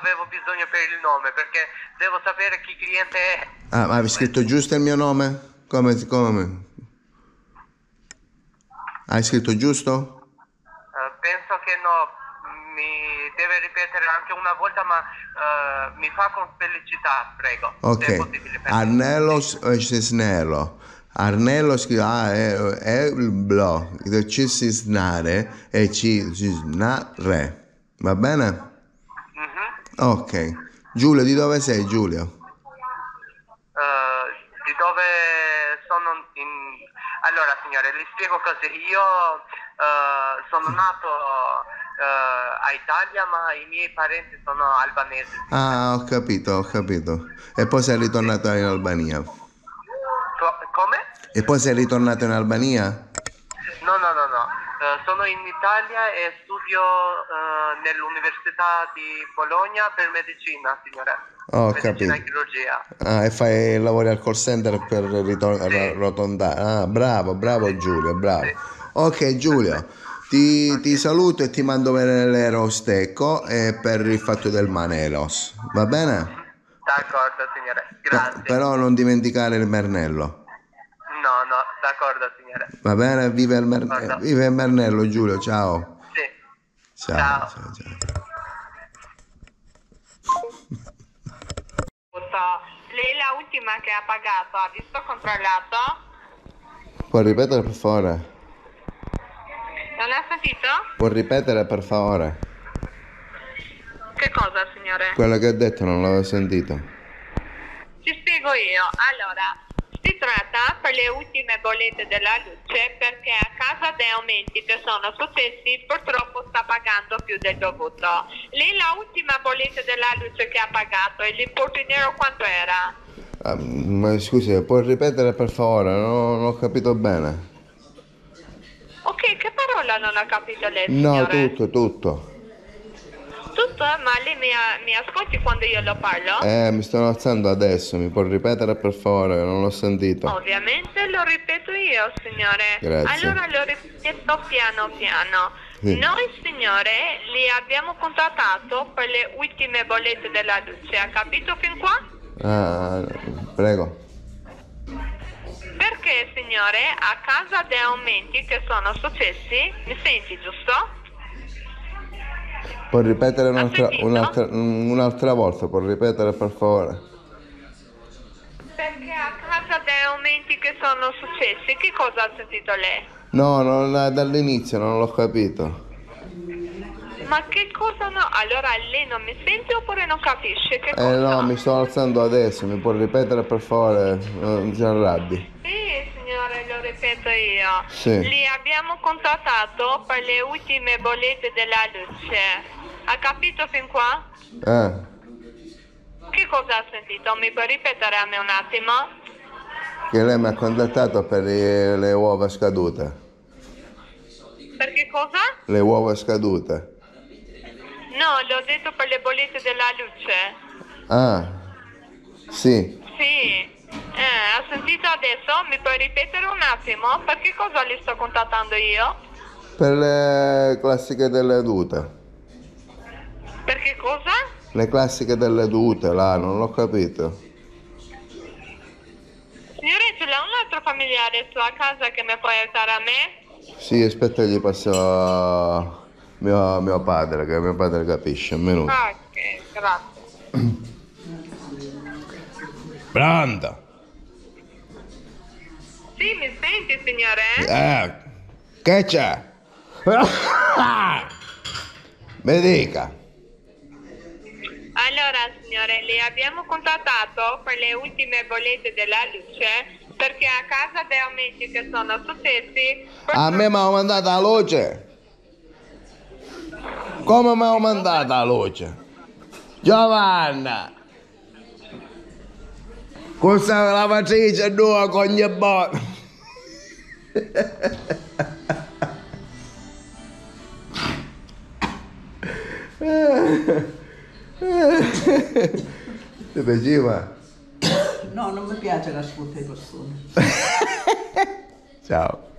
avevo bisogno per il nome, perché devo sapere chi cliente è. Ah, ma hai scritto giusto il mio nome? Come? come? Hai scritto giusto? Eh, penso che no, mi deve ripetere anche una volta, ma eh, mi fa con felicità, prego. Ok. me. Arnelos Cisnero. Arnello scrive ah, è, è il blo, ci si snare e ci si snare. Va bene? Mhm. Ok. Giulio, di dove sei Giulio? Eh, di dove sono in... Allora signore, vi spiego così. Io eh, sono nato eh, a Italia, ma i miei parenti sono albanesi. Ah, ho capito, ho capito. E poi sei ritornato in Albania. Co- come? E poi sei ritornato in Albania? No, no, no, no. Eh, sono in Italia e studio eh, nell'Università di Bologna per medicina, signore. Ho medicina capito. chirurgia. Ah, e fai lavori al call center per ritor- Sì. arrotondare. Ah, bravo, bravo Giulio, bravo. Ok Giulio, ti, ti saluto e ti mando Venelero Stecco e per il fatto del Manelos. Va bene? D'accordo, signore. No, Grazie. però non dimenticare il Mernello. No, no, d'accordo, signore. Va bene? Vive il, Mer- Guarda. vive il Mernello Giulio, ciao. Sì. Ciao, Ciao. ciao, ciao. Lei è la ultima che ha pagato, ha visto controllato? Può ripetere per favore? Non ha sentito? Può ripetere per favore? Che cosa, signore? Quello che ho detto non l'avevo sentito. Ci spiego io. Allora, si tratta per le ultime bollette della luce perché a causa degli aumenti che sono successi purtroppo sta pagando più del dovuto. Lei la ultima bolletta della luce che ha pagato e l'importo in nero quanto era? Ah, ma scusi, può ripetere per favore? Non, non ho capito bene. Ok, che parola non ha capito lei, No, signore? tutto, tutto. Tutto? Ma lei mi, mi ascolti quando io lo parlo? Eh, mi sto alzando adesso, mi può ripetere per favore? Non l'ho sentito. Ovviamente lo ripeto io, signore. Grazie. Allora lo ripeto piano piano. Sì. Noi, signore, li abbiamo contattato per le ultime bollette della luce. Ha capito fin qua? Ah, prego. Perché, signore, a causa degli aumenti che sono successi, mi senti giusto? Può ripetere un'altra, un'altra, un'altra volta, può ripetere per favore? Perché a causa degli aumenti che sono successi, che cosa ha sentito lei? No, non, dall'inizio non l'ho capito. Ma che cosa no? Allora lei non mi sente oppure non capisce? Che Eh cosa? no, mi sto alzando adesso, mi può ripetere per favore? Non si arrabbi. Sì, signore, lo ripeto io. Sì. Li abbiamo contattato per le ultime bollette della luce. Ha capito fin qua? Eh, Che cosa ha sentito? Mi può ripetere a me un attimo? che lei mi ha contattato per i- le uova scadute. Per che cosa? Le uova scadute. No, l'ho detto per le bollette della luce. Ah, sì. Sì. Eh, ha sentito adesso? Mi puoi ripetere un attimo? Per che cosa li sto contattando io? Per le classiche delle dute. Per che cosa? Le classiche delle dute, là, non l'ho capito. Signore, ce l'ha un altro familiare su a casa che mi può aiutare a me? Sì, aspetta, gli passo a mio, mio padre, che mio padre capisce, un minuto. Ah, ok, grazie. Pronto? Sì, mi senti, signore? Eh, che c'è? Mi dica. Allora, signore, li abbiamo contattato per le ultime bollette della luce perché a causa degli aumenti che sono successi... A me mi ha mandato la luce. Come mi ha mandato la luce? Giovanna! Questa lavatrice nuova con gli buoni. Ti piaceva? No, non mi piace l'ascolto di persone. Ciao.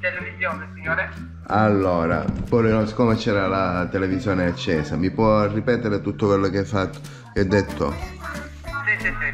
Televisione, signore? Allora, poi no, siccome c'era la televisione accesa, mi può ripetere tutto quello che hai fatto, che hai detto? Sì, sì, sì.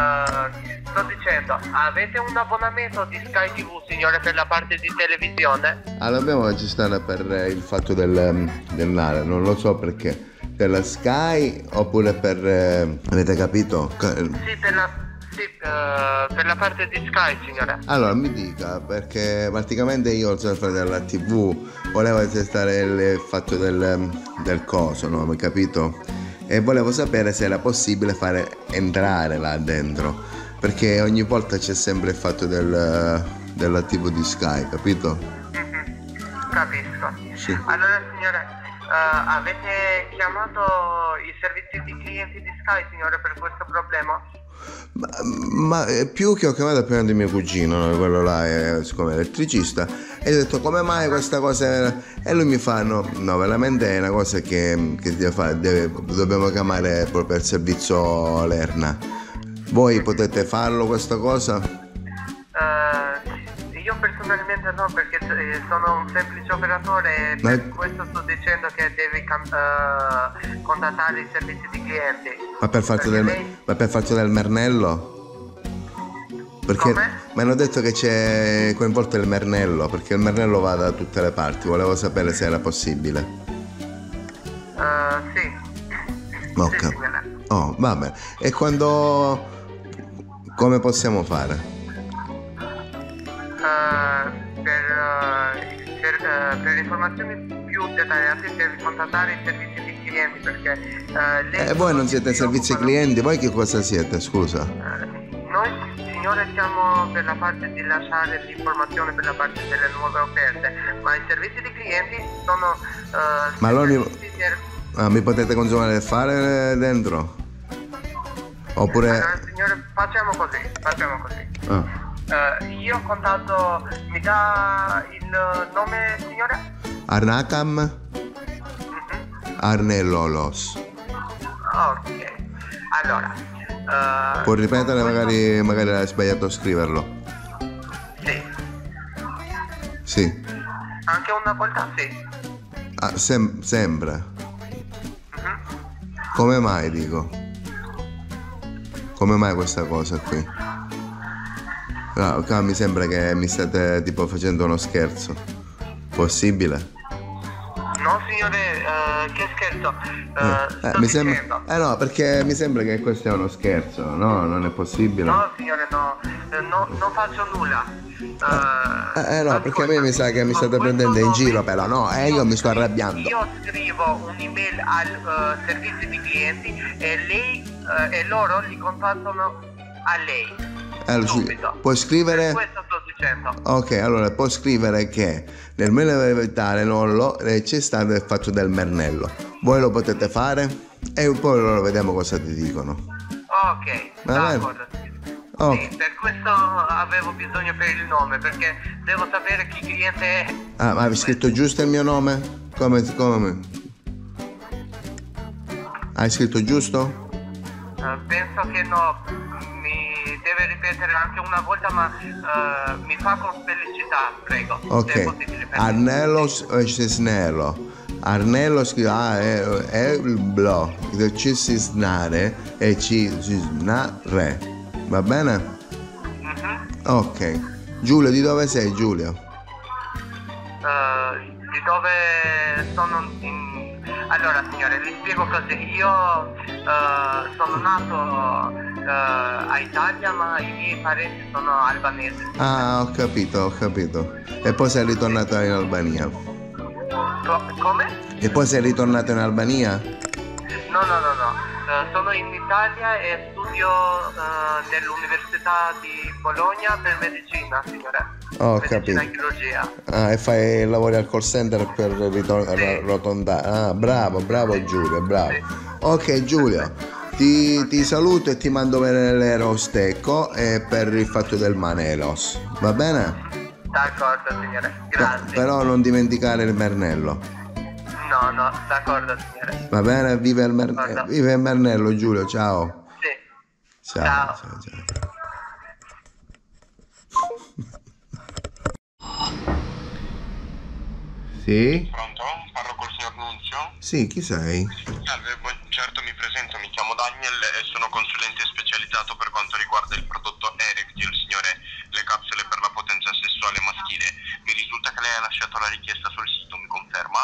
Eh, sto dicendo, avete un abbonamento di Sky TV, signore, per la parte di televisione? Allora dobbiamo registrare per eh, il fatto del, ehm, del Nale, non lo so perché. Per la Sky oppure per... eh, avete capito? Ca- Sì, per la, sì, eh, per la parte di Sky, signore. Allora mi dica, perché praticamente io ho sempre della TV, volevo testare il fatto del, del coso, no? Mi capito? E volevo sapere se era possibile fare entrare là dentro, perché ogni volta c'è sempre il fatto del, della TV di Sky, capito? Mhm, Capisco. Sì. Allora, signore, eh, avete chiamato i servizi di clienti di Sky, signore, per questo problema? Ma, ma, eh, più che ho chiamato prima di mio cugino, no? quello là è siccome è elettricista, e ho detto come mai questa cosa e lui mi fa no, no veramente è una cosa che, che deve fare, deve- dobbiamo chiamare proprio il servizio Lerna. Voi potete farlo questa cosa? Eh, personalmente no, perché eh, sono un semplice operatore e Ma- per questo sto dicendo che devi eh, contattare i servizi di clienti. Ma per farti del, lei- ma per farti del mernello? Perché Come? mi hanno detto che c'è coinvolto il mernello, perché il mernello va da tutte le parti, volevo sapere se era possibile. Eh, sì. Ok. Sì. Oh, vabbè. E quando... come possiamo fare? Per, eh, per, eh, per informazioni più dettagliate devi contattare i servizi di clienti perché eh, lei Eh, voi non siete si servizi occupano- clienti, voi che cosa siete, scusa? Noi signore siamo per la parte di lasciare l'informazione per la parte delle nuove offerte, ma i servizi di clienti sono Ma allora mi- per- Ah, mi potete consumare fare dentro? Oppure... Allora, signore, facciamo così, facciamo così. Ah. Eh, io contatto, mi dà il nome, signore? Arnacam Mhm. Arnelolos. Ok, allora. eh, Può ripetere, magari, magari hai sbagliato a scriverlo. Sì, Sì. anche una volta sì. Ah, sem- sempre. Mhm. Come mai dico? Come mai questa cosa qui? Qua mi sembra che mi state tipo facendo uno scherzo. Possibile? No, signore, eh, che scherzo. Eh, Eh, mi sembra... eh no, perché mi sembra che questo è uno scherzo, no? Non è possibile. No, signore, no, no, non faccio nulla. Eh, Eh, eh, no, perché a me mi sa che mi state prendendo in giro, però no, eh, io mi sto arrabbiando. Io scrivo un'email al servizio di clienti e lei eh, e loro li contattano a lei. Eh, sì, subito. puoi scrivere... Questo sto dicendo. Ok, allora può scrivere che nel Nollo eh, c'è stato il fatto del mernello. Voi lo potete fare e poi loro vediamo cosa ti dicono. Ok, Va bene. d'accordo. Ok. Sì, per questo avevo bisogno per il nome, perché devo sapere chi cliente è. Ah, ma hai scritto giusto il mio nome? Come, come? Hai scritto giusto? Penso che no, mi deve ripetere anche una volta, ma eh, mi fa con felicità, prego. Ok. me. Arnello eh, Cisnello. Arnello scrive ah, è, è il blo, ci si snare e ci si snare. Va bene? Mhm. Ok. Giulio, di dove sei Giulio? Eh, di dove sono in... Allora signore, vi spiego così, io eh, sono nato eh, a Italia ma i miei parenti sono albanesi. Ah, ho capito, ho capito. E poi sei ritornato in Albania. Co- come? E poi sei ritornato in Albania? No, no, no, no. Eh, sono in Italia e studio eh, nell'Università di Bologna per medicina, signore. Medicina capito. e chirurgia. Ah, e fai lavori al call center per ritor- Sì. rotondare. Ah, bravo, bravo Giulio, bravo. Ok Giulio, ti, ti saluto e ti mando bene l'erostecco e per il fatto del Manelos. Va bene? D'accordo, signore. Grazie. però non dimenticare il Mernello. No, no, d'accordo, signore. Va bene? Vive il, Mer- Guarda. vive il Mernello Giulio, ciao. Sì. Ciao, Ciao. ciao, ciao. Sì? Pronto? Parlo col signor Nunzio? Sì, chi sei? Salve, buon- Certo, mi presento, mi chiamo Daniel e sono consulente specializzato per quanto riguarda il prodotto Erectil, signore, le capsule per la potenza sessuale maschile. Mi risulta che lei ha lasciato la richiesta sul sito, mi conferma?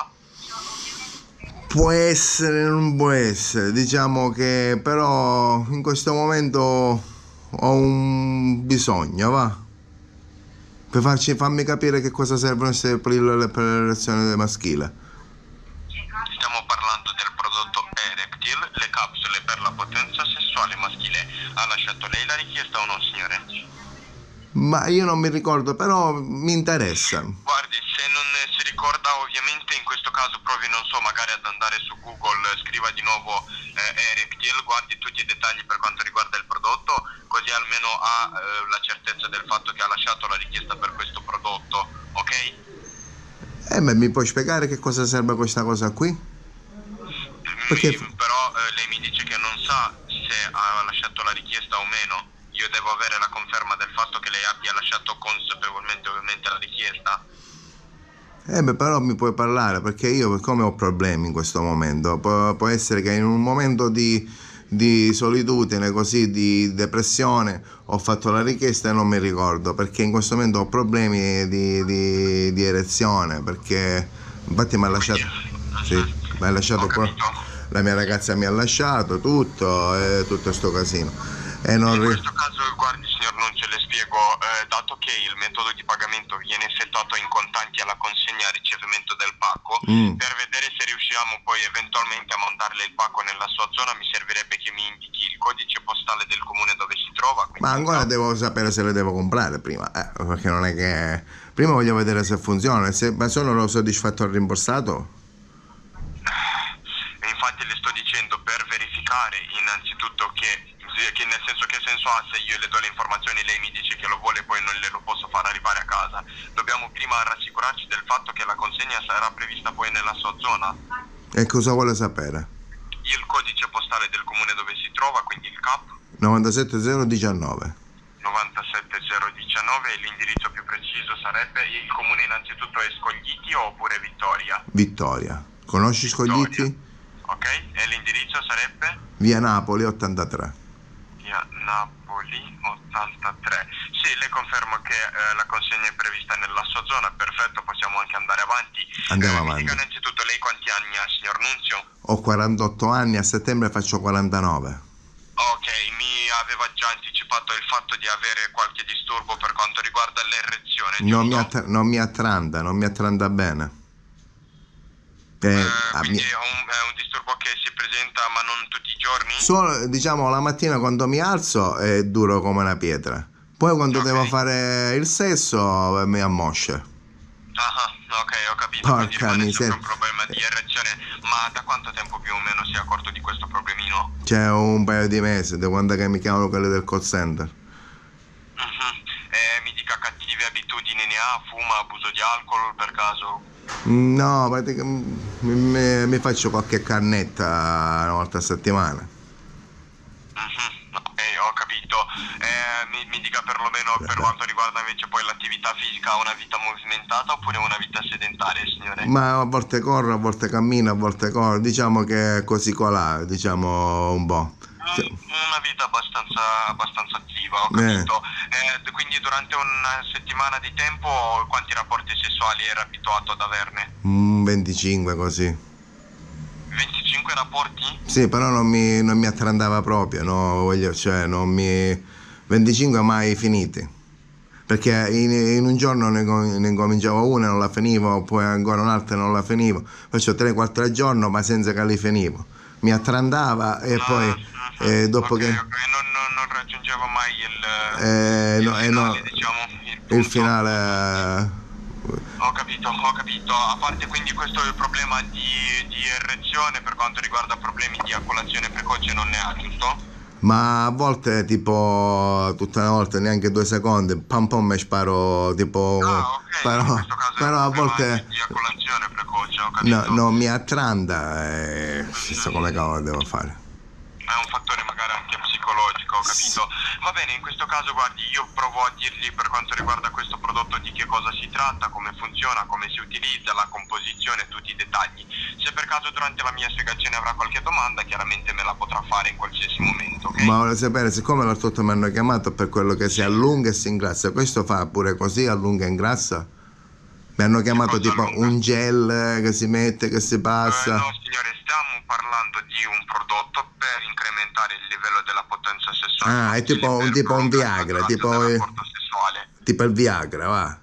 Può essere, non può essere, diciamo che però in questo momento ho un bisogno, va? Per farci, farmi capire che cosa servono queste pillole per l'erezione maschile. Stiamo parlando del prodotto Erectil, le capsule per la potenza sessuale maschile. Ha lasciato lei la richiesta o no, signore? Ma io non mi ricordo, però mi interessa. Guardi, se non ricorda ovviamente in questo caso provi, non so, magari ad andare su Google, scriva di nuovo eh, Erectil, guardi tutti i dettagli per quanto riguarda il prodotto, così almeno ha eh, la certezza del fatto che ha lasciato la richiesta per questo prodotto, ok? Eh, ma mi puoi spiegare che cosa serve questa cosa qui? Perché- Mi- però eh, lei mi dice che non sa se ha lasciato la richiesta o meno. Io devo avere la conferma del fatto che lei abbia lasciato consapevolmente ovviamente la richiesta. Eh beh, però mi puoi parlare perché io come ho problemi in questo momento. Può, può essere che in un momento di, di solitudine, così di depressione, ho fatto la richiesta e non mi ricordo perché in questo momento ho problemi di, di- di erezione perché infatti mi ha lasciato, sì, mi ha lasciato la mia ragazza mi ha lasciato tutto e tutto sto casino. E non In questo caso, guardi signor Nunzio, le spiego, eh, dato che il metodo di pagamento viene effettuato in contanti alla consegna e ricevimento del pacco, Mm. per vedere se riusciamo poi eventualmente a mandarle il pacco nella sua zona mi servirebbe che mi indichi il codice postale del comune dove si trova. Ma ancora devo sapere se le devo comprare prima, eh, perché non è che... Prima voglio vedere se funziona, se ma sono lo soddisfatto al rimborsato? Infatti le sto dicendo per verificare innanzitutto che, che nel senso che senso ha se io le do le informazioni lei mi dice che lo vuole e poi non glielo posso far arrivare a casa. Dobbiamo prima rassicurarci del fatto che la consegna sarà prevista poi nella sua zona. E cosa vuole sapere? Il codice postale del comune dove si trova, quindi il CAP 97019. 97019 e l'indirizzo più preciso sarebbe il comune innanzitutto è Scogliti oppure Vittoria, Vittoria. Conosci Scoglitti? ok? E l'indirizzo sarebbe? Via Napoli 83. Via Napoli 83. Sì, le confermo che eh, la consegna è prevista nella sua zona, perfetto, possiamo anche andare avanti. Andiamo Eh, avanti. Dica innanzitutto lei quanti anni ha, signor Nunzio? Ho 48 anni, a settembre faccio 49. Ok, mi aveva già anticipato il fatto di avere qualche disturbo per quanto riguarda l'erezione, Non mi, giusto? att- non mi attranda, non mi attranda bene. Eh, Eh, quindi è un, è un disturbo che si presenta ma non tutti i giorni? Solo, diciamo, la mattina quando mi alzo è duro come una pietra. Poi quando Ok. devo fare il sesso eh, mi ammoscia. Ah, ok, ho capito. Porca quindi miseria. un problema di erezione. Ma da quanto tempo più o meno si è accorto di questo problemino? C'è un paio di mesi, da quando che mi chiamano quelli del call center. Mhm. Eh, mi dica cattive abitudini ne ha? Fuma, abuso di alcol per caso? No, praticamente mi, mi- faccio qualche cannetta una volta a settimana. Mhm, Ok, ho capito. Eh, mi, mi dica perlomeno per quanto riguarda invece poi l'attività fisica, una vita movimentata oppure una vita sedentaria, signore? Ma a volte corro, a volte cammino, a volte corro. Diciamo che è così colà, diciamo un po'. Mm, Una vita abbastanza, abbastanza attiva, ho capito. Eh, d- quindi durante una settimana di tempo quanti rapporti sessuali era abituato ad averne? un 25 così. 25 rapporti? Sì, però non mi, non mi attrandava proprio, no, voglio, cioè non mi... 25 mai finiti. Perché in, in un giorno ne, ne incominciavo una e non la finivo, poi ancora un'altra e non la finivo. Faccio 3-4 al giorno ma senza che li finivo. Mi attrandava e poi Ah, eh, dopo ok, che... ok, Non, non, raggiungeva mai il, Eh, il no, eh, finale, no. diciamo, il, Il finale... eh, Ho capito, ho capito. A parte quindi questo il problema di, di erezione per quanto riguarda problemi di aculazione precoce non ne ha, giusto? Ma a volte tipo tutta una volta neanche due secondi, pam pam mi sparo tipo... Ah, ok. però, è però a volte di precoce, ho capito. no, non mi attranda e chissà come cavolo devo fare. È un fattore magari anche psicologico, ho capito? Va bene, in questo caso guardi, io provo a dirgli per quanto riguarda questo prodotto di che cosa si tratta, come funziona, come si utilizza, la composizione, tutti i dettagli. Se per caso durante la mia spiegazione avrà qualche domanda, chiaramente me la potrà fare in qualsiasi momento, ok? Ma voglio sapere, siccome l'ortotto mi hanno chiamato per quello che si allunga e si ingrassa, questo fa pure così, allunga e ingrassa? Mi hanno chiamato tipo allunga? un gel eh, che si mette, che si Eh, passa. no signore, stiamo parlando di un prodotto per incrementare il livello della potenza sessuale. Ah, è tipo- per tipo un Viagra, tipo-. Tipo il Viagra, va.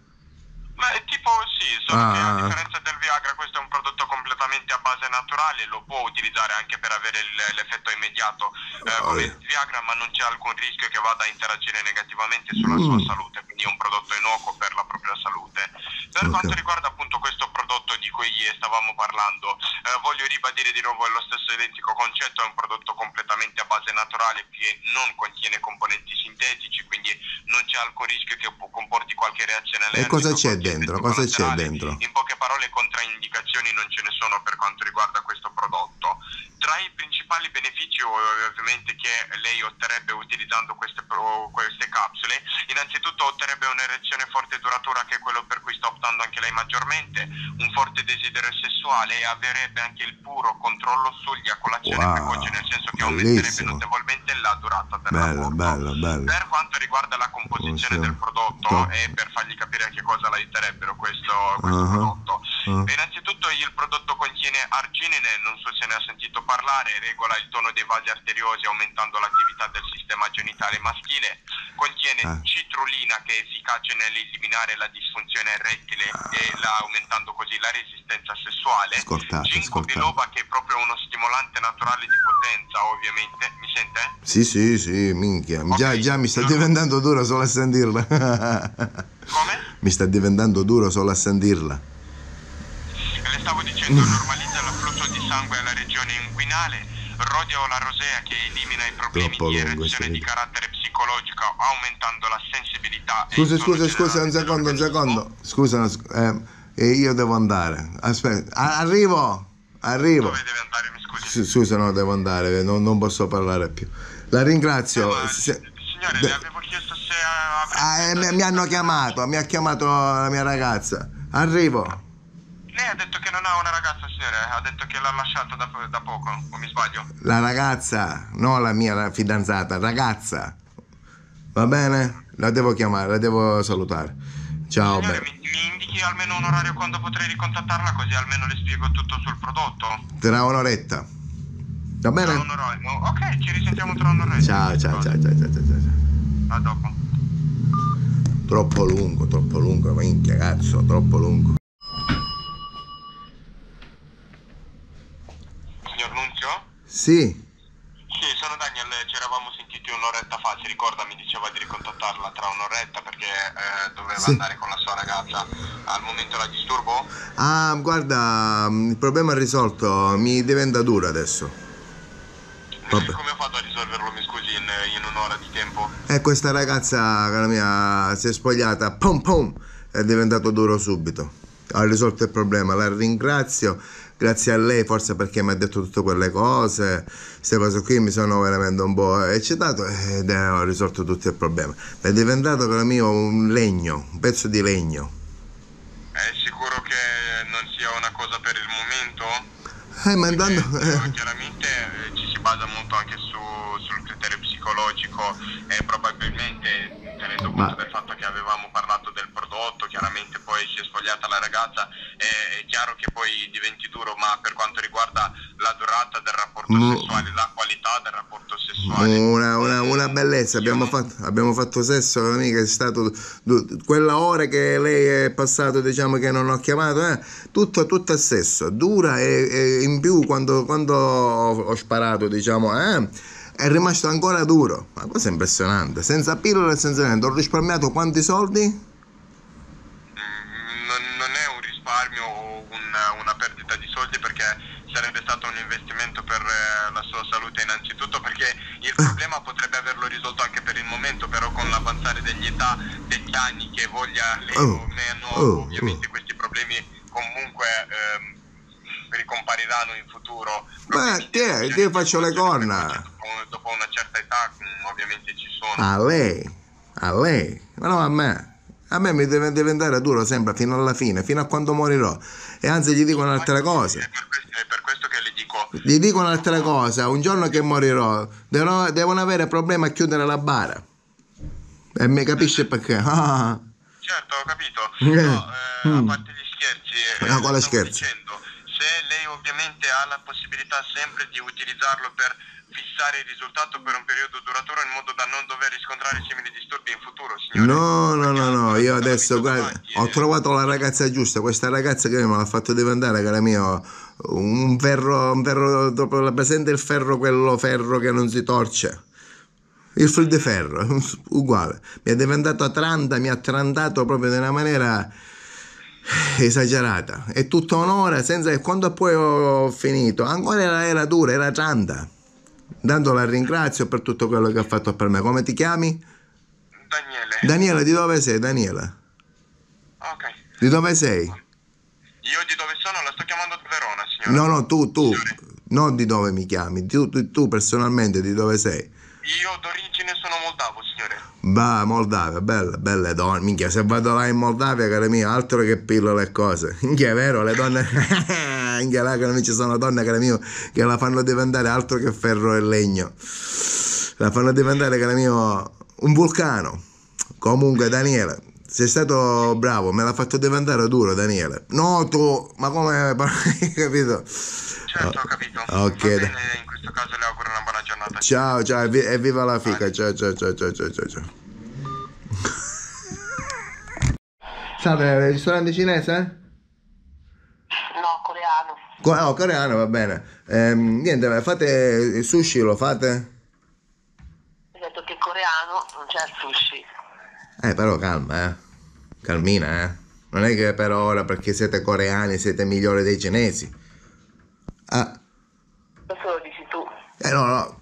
Ma è tipo sì, solo Ah, che ah. a differenza del Viagra questo è un prodotto completamente a base naturale, lo può utilizzare anche per avere l'effetto immediato eh, come il Viagra, ma non c'è alcun rischio che vada a interagire negativamente sulla sua Mm. salute, quindi è un prodotto innocuo per la propria salute. Per Ok. quanto riguarda appunto questo prodotto di cui stavamo parlando, eh, voglio ribadire di nuovo lo stesso identico concetto, è un prodotto completamente a base naturale che non contiene componenti sintetici, quindi non c'è alcun rischio che po- comporti qualche reazione allergica. cosa c'è dentro? Cosa c'è dentro? In poche parole controindicazioni non ce ne sono per quanto riguarda questo prodotto. Tra i principali benefici ovviamente che lei otterrebbe utilizzando queste, queste capsule, innanzitutto otterrebbe un'erezione forte e duratura che è quello per cui sta optando anche lei maggiormente, un forte desiderio sessuale e avrebbe anche il puro controllo sull'eiaculazione Wow, precoce, nel senso che aumenterebbe bellissimo. notevolmente la durata del Bello, bello, bello. Per quanto riguarda la composizione del prodotto Top. e per fargli capire a che cosa l'aiuterebbero questo, questo Ah. prodotto, Ah. innanzitutto il prodotto contiene arginine, non so se ne ha sentito parlare, regola il tono dei vasi arteriosi aumentando l'attività del sistema genitale maschile, contiene Ah. citrulina che è efficace nell'eliminare la disfunzione erettile e la- aumentando così la resistenza sessuale, Ascoltate, ginkgo ascoltate. biloba che è proprio uno stimolante naturale di potenza ovviamente, mi sente? Sì, sì, sì, minchia. Già, Ok. già mi sta diventando duro solo a sentirla. Come? mi sta diventando duro solo a sentirla. Le stavo dicendo, normalizza l'afflusso di sangue alla regione inguinale, rodia la rosea che elimina i problemi Troppo di erezione di carattere psicologico, aumentando la sensibilità. Scusa, scusa, scusa, un secondo, un secondo. Scusa, eh, eh, io devo andare. Aspetta, arrivo, arrivo. Dove deve andare, mi scusi? Scusa, no, devo andare, non, non posso parlare più. La ringrazio. Ma, Se- signore, de- le avevo chiesto. Ah, eh, mi, mi hanno chiamato, mi ha chiamato la mia ragazza. Arrivo. Lei ha detto che non ha una ragazza, signore, ha detto che l'ha lasciata da, da poco, o mi sbaglio? La ragazza, no la mia fidanzata, ragazza. Va bene? La devo chiamare, la devo salutare. Ciao, Signore, mi, mi indichi almeno un orario quando potrei ricontattarla, così almeno le spiego tutto sul prodotto. Tra un'oretta. Va Tra bene? un orario. Ok, ci risentiamo tra un'oretta. Ciao, ciao, ciao, ciao, ciao, ciao, ciao. A dopo. Troppo lungo, troppo lungo, minchia cazzo, troppo lungo. Signor Nunzio? Sì, Sì, sono Daniel, ci eravamo sentiti un'oretta fa, si ricorda, mi diceva di ricontattarla tra un'oretta perché eh, doveva Sì. andare con la sua ragazza. Al momento la disturbo? Ah, guarda, il problema è risolto, mi diventa duro adesso. Vabbè. Come ho fatto a risolverlo, mi scusi, in, in un'ora di tempo? E questa ragazza, cara mia, si è spogliata, pom pom, è diventato duro subito. Ha risolto il problema, la ringrazio, grazie a lei forse perché mi ha detto tutte quelle cose, queste cose qui mi sono veramente un po' eccitato ed ho risolto tutto il problema. È diventato, caro mio, un legno, un pezzo di legno. È sicuro che non sia una cosa per il momento? Eh, ma intanto... Eh, chiaramente eh, ci si basa molto anche su- sul criterio psicologico e probabilmente tenendo conto Ma- del fatto che avevamo parlato del prodotto, chiaramente poi si è spogliata la ragazza, è, è chiaro che poi diventi duro, ma per quanto riguarda la durata del rapporto Mm. sessuale, la qualità del rapporto sessuale, Una, una- una bellezza, abbiamo fatto, abbiamo fatto sesso con amica, è stato quella ora che lei è passato, diciamo che non ho chiamato, eh, tutto, tutto a sesso, dura e, e in più quando, quando ho, ho sparato, diciamo, eh, è rimasto ancora duro, una cosa impressionante, senza pillole e senza niente, ho risparmiato quanti soldi? Mm, non, non è un risparmio o una, una perdita di soldi perché sarebbe stato un investimento per eh, la sua salute innanzitutto perché il problema potrebbe averlo risolto anche per il momento però con l'avanzare degli età degli anni che voglia lei Oh, o meno oh, ovviamente questi problemi comunque ehm, ricompariranno in futuro. Ma te, io faccio le corna. Dopo- una certa età mm, ovviamente ci sono. A lei, a lei, ma no a me. A me mi deve, deve andare duro sempre fino alla fine, fino a quando morirò. E anzi gli dico un'altra cosa. È per, questo, è per questo che le dico, Gli dico un'altra cosa, un giorno che morirò devono, devono avere problemi a chiudere la bara. E mi capisce perché? Certo ho capito, Eh, no, eh, a parte gli scherzi, eh, No, quale stavo scherzi? dicendo, ovviamente ha la possibilità sempre di utilizzarlo per fissare il risultato per un periodo duraturo in modo da non dover riscontrare simili disturbi in futuro, signore. No, no, no, no, io adesso guarda, ho eh. trovato la ragazza giusta, questa ragazza che me l'ha fatto diventare, cara mio, un ferro, un ferro, dopo la presente il ferro, quello ferro che non si torce. Il fil di ferro, uguale. Mi è diventato atranta, mi ha trandato proprio in una maniera esagerata. E tutta un'ora senza che quando poi ho finito, ancora era, era dura, era tranta. Tanto la ringrazio per tutto quello che ha fatto per me. Come ti chiami? Daniele, Daniela, di dove sei, Daniela? ok. Di dove sei? Io di dove sono? La sto chiamando da Verona, signore. No, no, tu, tu, Signore, non di dove mi chiami, tu, tu, tu personalmente di dove sei? Io d'origine sono moldavo, signore. Bah, Moldavia, bella, belle donne. Minchia, se vado là in Moldavia, cara mia, altro che pillole e cose. Minchia, è vero, le donne. Minchia, là, cara mia, ci sono donne, cara mia, che la fanno diventare altro che ferro e legno. La fanno diventare, cara mia, un vulcano. Comunque, Daniele, sei stato bravo, me l'ha fatto diventare duro, Daniele. No, tu, ma come. hai capito? Certo, ho capito. Ok, Va bene, questo caso le auguro una buona giornata. Ciao, ciao, e vi- viva la fica. Ciao, ciao, ciao, ciao, ciao, ciao. ciao. Salve, ristorante cinese? No, coreano. Co- no, coreano va bene. Ehm, niente, fate il sushi, lo fate? Ho detto che coreano non c'è il sushi. Eh, però calma, eh. Calmina, eh. Non è che per ora, perché siete coreani, siete migliori dei cinesi. Ah, Questo lo dici tu. Eh no, no.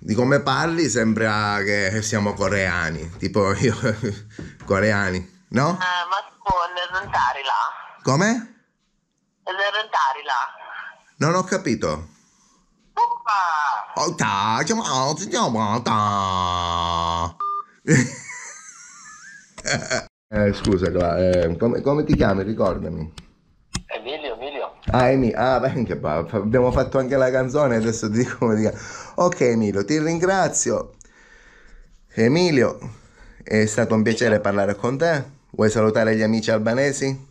Di come parli sembra che siamo coreani. Tipo io, coreani, no? Eh, ma tu nel rentare là? Come? Nel rentare là? Non ho capito. Oppa! Oh, ta, chiamo, ti chiamo, ta. eh, scusa, Cla- eh, come, come ti chiami? Ricordami. Emilio, Emilio. Ah, Emi, ah, beh, che pa- fa- abbiamo fatto anche la canzone, adesso ti dico come chiami. Ok, Emilio, ti ringrazio. Emilio, è stato un piacere parlare con te. Vuoi salutare gli amici albanesi?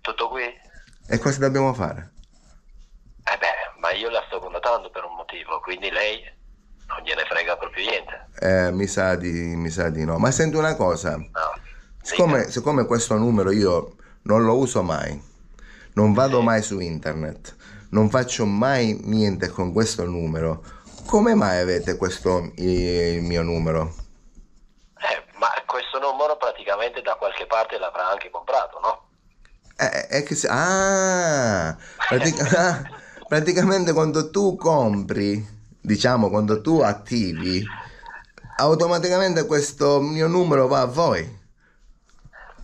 Tutto qui? E cosa dobbiamo fare? Eh beh, ma io la sto contattando per un motivo, quindi lei non gliene frega proprio niente. Eh, mi sa di, mi sa di no. Ma senti una cosa. No. Siccome, siccome questo numero io non lo uso mai, non vado mai su internet, non faccio mai niente con questo numero, come mai avete questo il mio numero? Eh, ma questo numero praticamente da qualche parte l'avrà anche comprato, no? Eh, è che se- ah, pratic- ah, praticamente quando tu compri, diciamo quando tu attivi, automaticamente questo mio numero va a voi.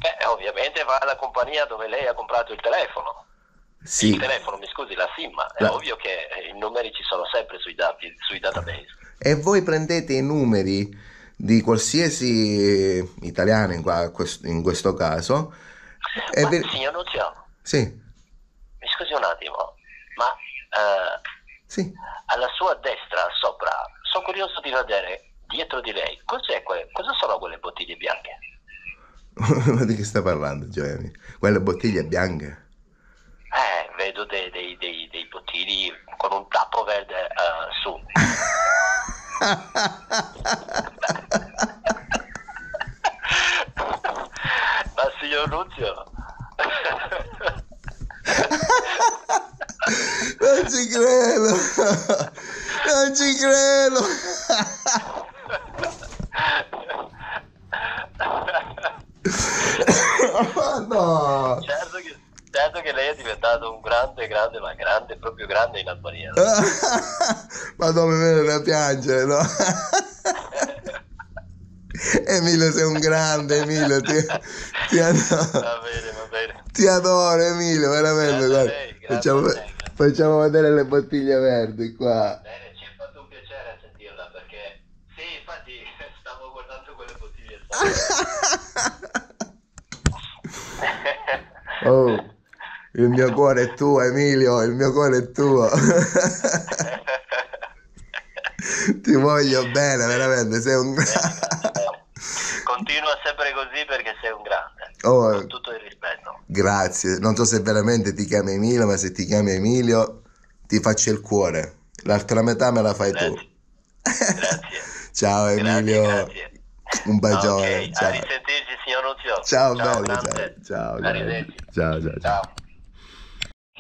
Beh, ovviamente va alla compagnia dove lei ha comprato il telefono. Sì. Il telefono, mi scusi, la SIM. È La- ovvio che i numeri ci sono sempre sui, dati, sui database. e voi prendete i numeri di qualsiasi italiano in, qua- quest- in questo caso Ma, vi- signor Nunzio, sì, mi scusi un attimo, ma eh, sì. alla sua destra, sopra, sono curioso di vedere dietro di lei cos'è que- cosa sono quelle bottiglie bianche? Ma di che sta parlando Giovanni? Quelle bottiglie bianche? Eh, vedo dei, dei, dei, dei bottigli con un tappo verde eh, su. Ma signor Nunzio, Non ci credo! Non ci credo! no! certo che, certo che lei è diventato un grande, grande, ma grande, proprio grande in Albania. Madonna, mi viene da piangere, no? Emilio, sei un grande, Emilio, ti, ti adoro, Va bene, va bene. ti adoro, Emilio, veramente. A lei, Facciamo- a. Facciamo vedere le bottiglie verdi qua. Bene, ci è fatto un piacere sentirla perché sì, infatti stavo guardando quelle bottiglie. Oh, il mio cuore è tuo, Emilio, il mio cuore è tuo. Ti voglio bene, veramente, sei un Continua sempre così perché sei un grande. Oh, Con tutto il rispetto. grazie. Non so se veramente ti chiami Emilio, ma se ti chiami Emilio ti faccio il cuore. L'altra metà me la fai tu. Grazie. Ciao Emilio. Grazie, grazie. Un bacione. Ok, a ciao. risentirci signor Nunzio. Ciao, bello, grande. ciao. Ciao, ciao. Ciao, ciao, ciao.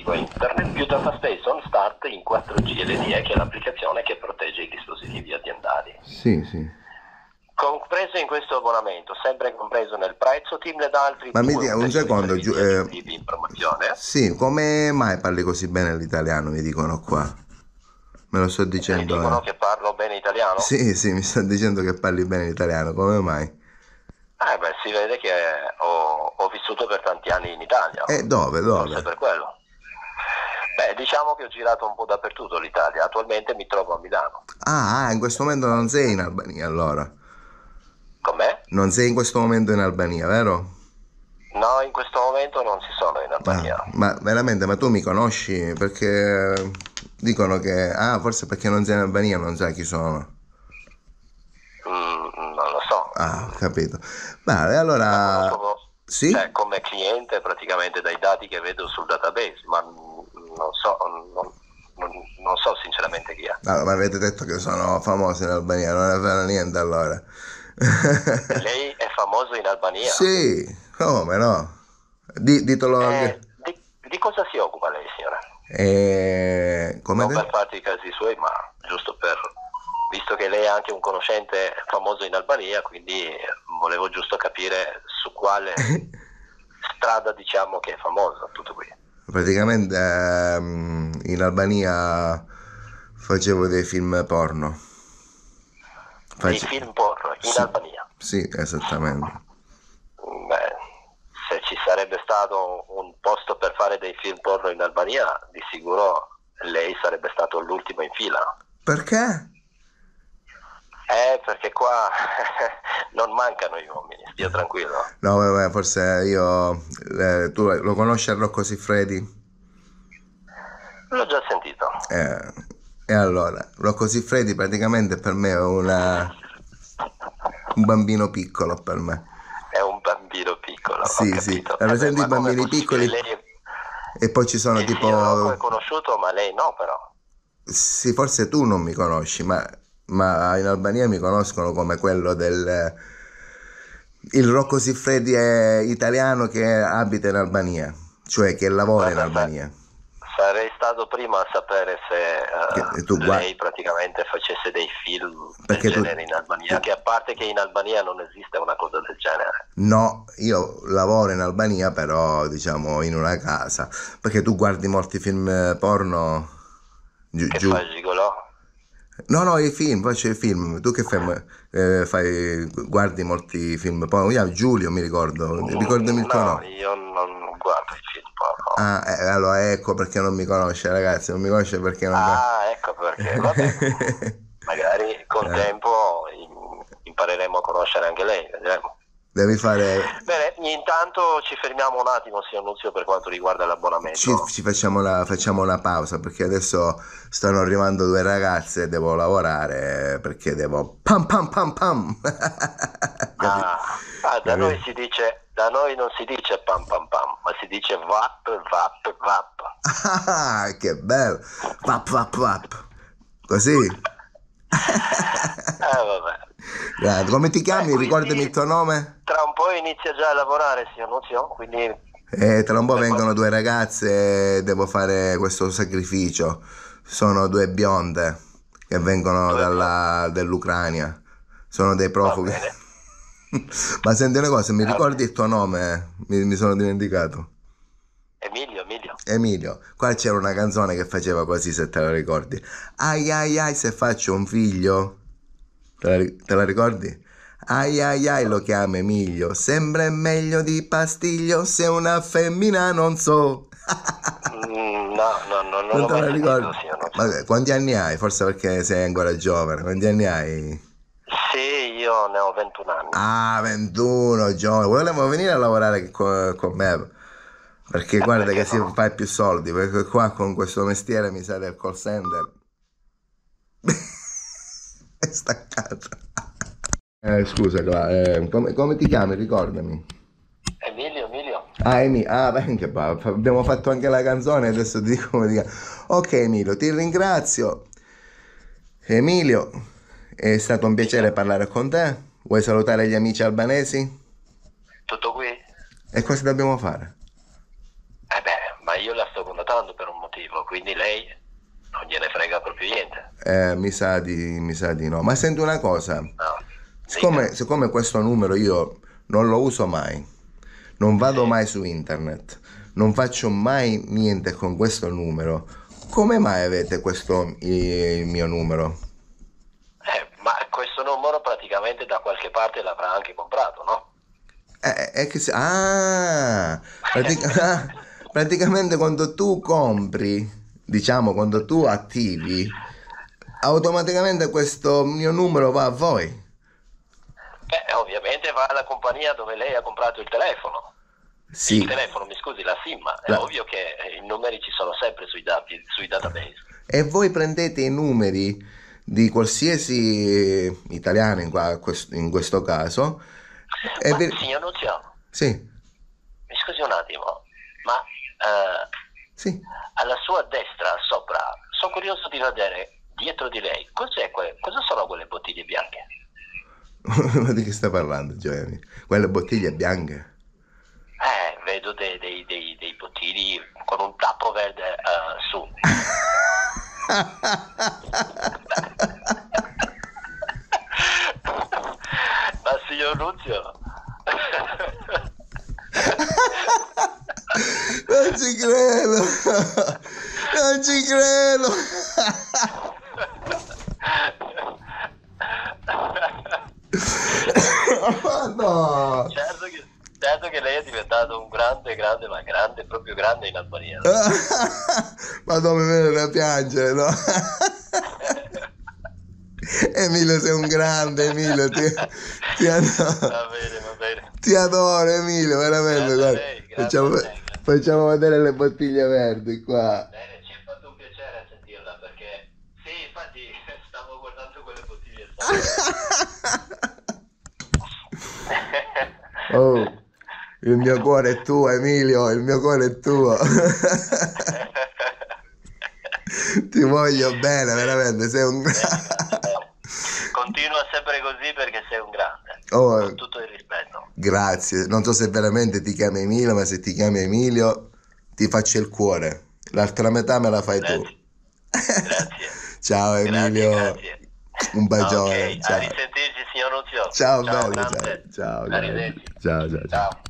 Ciao. Internet più Data Station Start in 4G LTE che è l'applicazione che protegge i dispositivi aziendali. Sì, sì. Compreso in questo abbonamento, sempre compreso nel prezzo, Team ed altri Ma mi dia un secondo, giu- eh, aggiuntivi di informazione. Sì, come mai parli così bene l'italiano, mi dicono qua. Me lo sto Mi dicendo. dicono eh. che parlo bene italiano? Sì, sì, mi stanno dicendo che parli bene l'italiano, come mai? Eh beh, si vede che ho, ho vissuto per tanti anni in Italia. E dove, Forse dove? per quello. Beh, diciamo che ho girato un po' dappertutto l'Italia. Attualmente mi trovo a Milano. Ah, ah, in questo momento non sei in Albania allora. Com'è? Non sei in questo momento in Albania, vero? No, in questo momento non ci sono in Albania. Ah, ma veramente, ma tu mi conosci? Perché dicono che... Ah, forse perché non sei in Albania non sai chi sono. Mm, non lo so. Ah, ho capito. Vale, allora... Sì? cioè, come cliente praticamente dai dati che vedo sul database, ma mm, non so, non, non- so sinceramente chi è. Allora, mi avete detto che sono famoso in Albania, non è vero niente allora. Lei è famoso in Albania? Sì, come no? Di- ditelo Eh, anche. di, di cosa si occupa lei, signora? Eh, come non per farti i casi suoi, ma giusto per... Visto che lei è anche un conoscente famoso in Albania, quindi volevo giusto capire su quale strada diciamo che è famoso, tutto qui. Praticamente ehm, in Albania facevo dei film porno. Dei Face- film porno in Sì. Albania. Sì, esattamente. Beh, se ci sarebbe stato un posto per fare dei film porno in Albania, di sicuro lei sarebbe stato l'ultimo in fila. Perché? Eh, perché qua non mancano gli uomini, stia tranquillo. No, vabbè, forse io... eh, tu lo conosci a Rocco Siffredi? L'ho già sentito. Eh, e allora, Rocco Siffredi praticamente per me è una... un bambino piccolo per me. È un bambino piccolo. Sì, sì. Hai presente i beh, bambini piccoli? Lei- E poi ci sono il tipo... Rocco è conosciuto, ma lei no, però. Sì, forse tu non mi conosci, ma, ma in Albania mi conoscono come quello del... Il Rocco Siffredi italiano che abita in Albania, cioè che lavora in Guarda, Albania. Sarei stato prima a sapere se eh, Che tu lei praticamente facesse dei film Perché del tu- genere in Albania, che a parte che in Albania non esiste una cosa del genere. No, io lavoro in Albania, però diciamo in una casa, perché tu guardi molti film eh, porno giù. Che giù. fa il gigolò? No, no, i film, faccio i film. Tu che fai? Eh, fai- guardi molti film? Io, Giulio mi ricordo, ricordami il tuo no, nome. io non guardo i film porno. Ah, eh, allora ecco perché non mi conosce, ragazzi, non mi conosce perché non Ah, ecco perché. Vabbè, magari con Eh. tempo im- impareremo a conoscere anche lei, vedremo. Devi fare... Bene, intanto ci fermiamo un attimo, signor Nunzio, per quanto riguarda l'abbonamento. Ci, ci facciamo, una, facciamo una pausa perché adesso stanno arrivando due ragazze e devo lavorare perché devo pam pam pam pam. Ah, ah, da noi si dice, da noi non si dice pam pam pam, ma si dice vap, vap, vap. Ah, che bello! Vap vap vap. Così? Eh vabbè. Come ti chiami? Eh, Ricordami il tuo nome? Tra un po' inizia già a lavorare, signor Nunzio, quindi E tra un po' vengono due ragazze e devo fare questo sacrificio. Sono due bionde che vengono dalla, dall'Ucraina. Sono dei profughi. Ma senti una cosa, mi ricordi il tuo nome? Mi, mi sono dimenticato. Emilio, Emilio. Emilio, qua c'era una canzone che faceva così se te la ricordi. Ai ai ai se faccio un figlio. Te la, te la ricordi? Ai ai ai lo chiama Emilio. Sembra meglio di pastiglio se una femmina non so. Mm, no, no, no, non Non te la ricordi? signor Nunzio. Ma quanti anni hai? Forse perché sei ancora giovane. Quanti anni hai? Sì, io ne ho 21 anni. Ah, 21, giovane. Volevo venire a lavorare co- con, me. Perché guarda che si fa più soldi. Perché qua con questo mestiere mi sa del call center. È staccato. Eh, scusa, Cla- eh, come, come ti chiami? Ricordami. Emilio, Emilio. Ah, Emi, ah, beh, che ba- fa- abbiamo fatto anche la canzone, adesso ti dico come ti chiami. Ok, Emilio, ti ringrazio. Emilio, è stato un piacere parlare con te. Vuoi salutare gli amici albanesi? Tutto qui? E cosa dobbiamo fare? Eh contattando per un motivo, quindi lei non gliene frega proprio niente. Eh, mi sa di, mi sa di no. Ma senti una cosa, No. siccome, siccome questo numero io non lo uso mai, non vado mai su internet, non faccio mai niente con questo numero, come mai avete questo il mio numero? Eh, ma questo numero praticamente da qualche parte l'avrà anche comprato, no? Eh, è che se- ah, pratic- ah, praticamente quando tu compri, diciamo quando tu attivi, automaticamente questo mio numero va a voi. Beh, ovviamente va alla compagnia dove lei ha comprato il telefono. Sì, Il telefono, mi scusi, la SIM. È La- ovvio che eh, i numeri ci sono sempre sui, dati, sui database. e voi prendete i numeri di qualsiasi italiano in, qua- in questo caso e Ma, vi- signor Nunzio, sì, mi scusi un attimo, eh, sì. alla sua destra, sopra, sono curioso di vedere dietro di lei cos'è que- cosa sono quelle bottiglie bianche? Ma di che stai parlando, Giovanni? Quelle bottiglie bianche. Eh, vedo dei, dei, dei, dei bottigli con un tappo verde eh, su. Ma signor Nunzio, Non ci credo! Non ci credo! no! certo che, certo che lei è diventato un grande, grande, ma grande, proprio grande in Albania. Madonna, mi viene da piangere, no? Emilio, sei un grande, Emilio, ti, ti adoro, Va bene, va bene. ti adoro, Emilio, veramente. Grazie guarda. lei, grazie Facciamo, vedere le bottiglie verdi qua. Bene, ci è fatto un piacere sentirla perché sì, infatti stavo guardando quelle bottiglie. Oh, il mio cuore è tuo, Emilio, il mio cuore è tuo. Ti voglio bene, veramente, sei un grande. Continua sempre così perché sei un grande. Oh, Con tutto il rispetto. grazie, non so se veramente ti chiami Emilio, ma se ti chiami Emilio ti faccio il cuore. L'altra metà me la fai tu. Grazie. Grazie. Ciao Emilio, Grazie, grazie. un bacione. Ok, a ciao. risentirci signor Nunzio. Ciao, bello, ciao, grazie. Arrivederci. ciao, ciao, ciao. Ciao.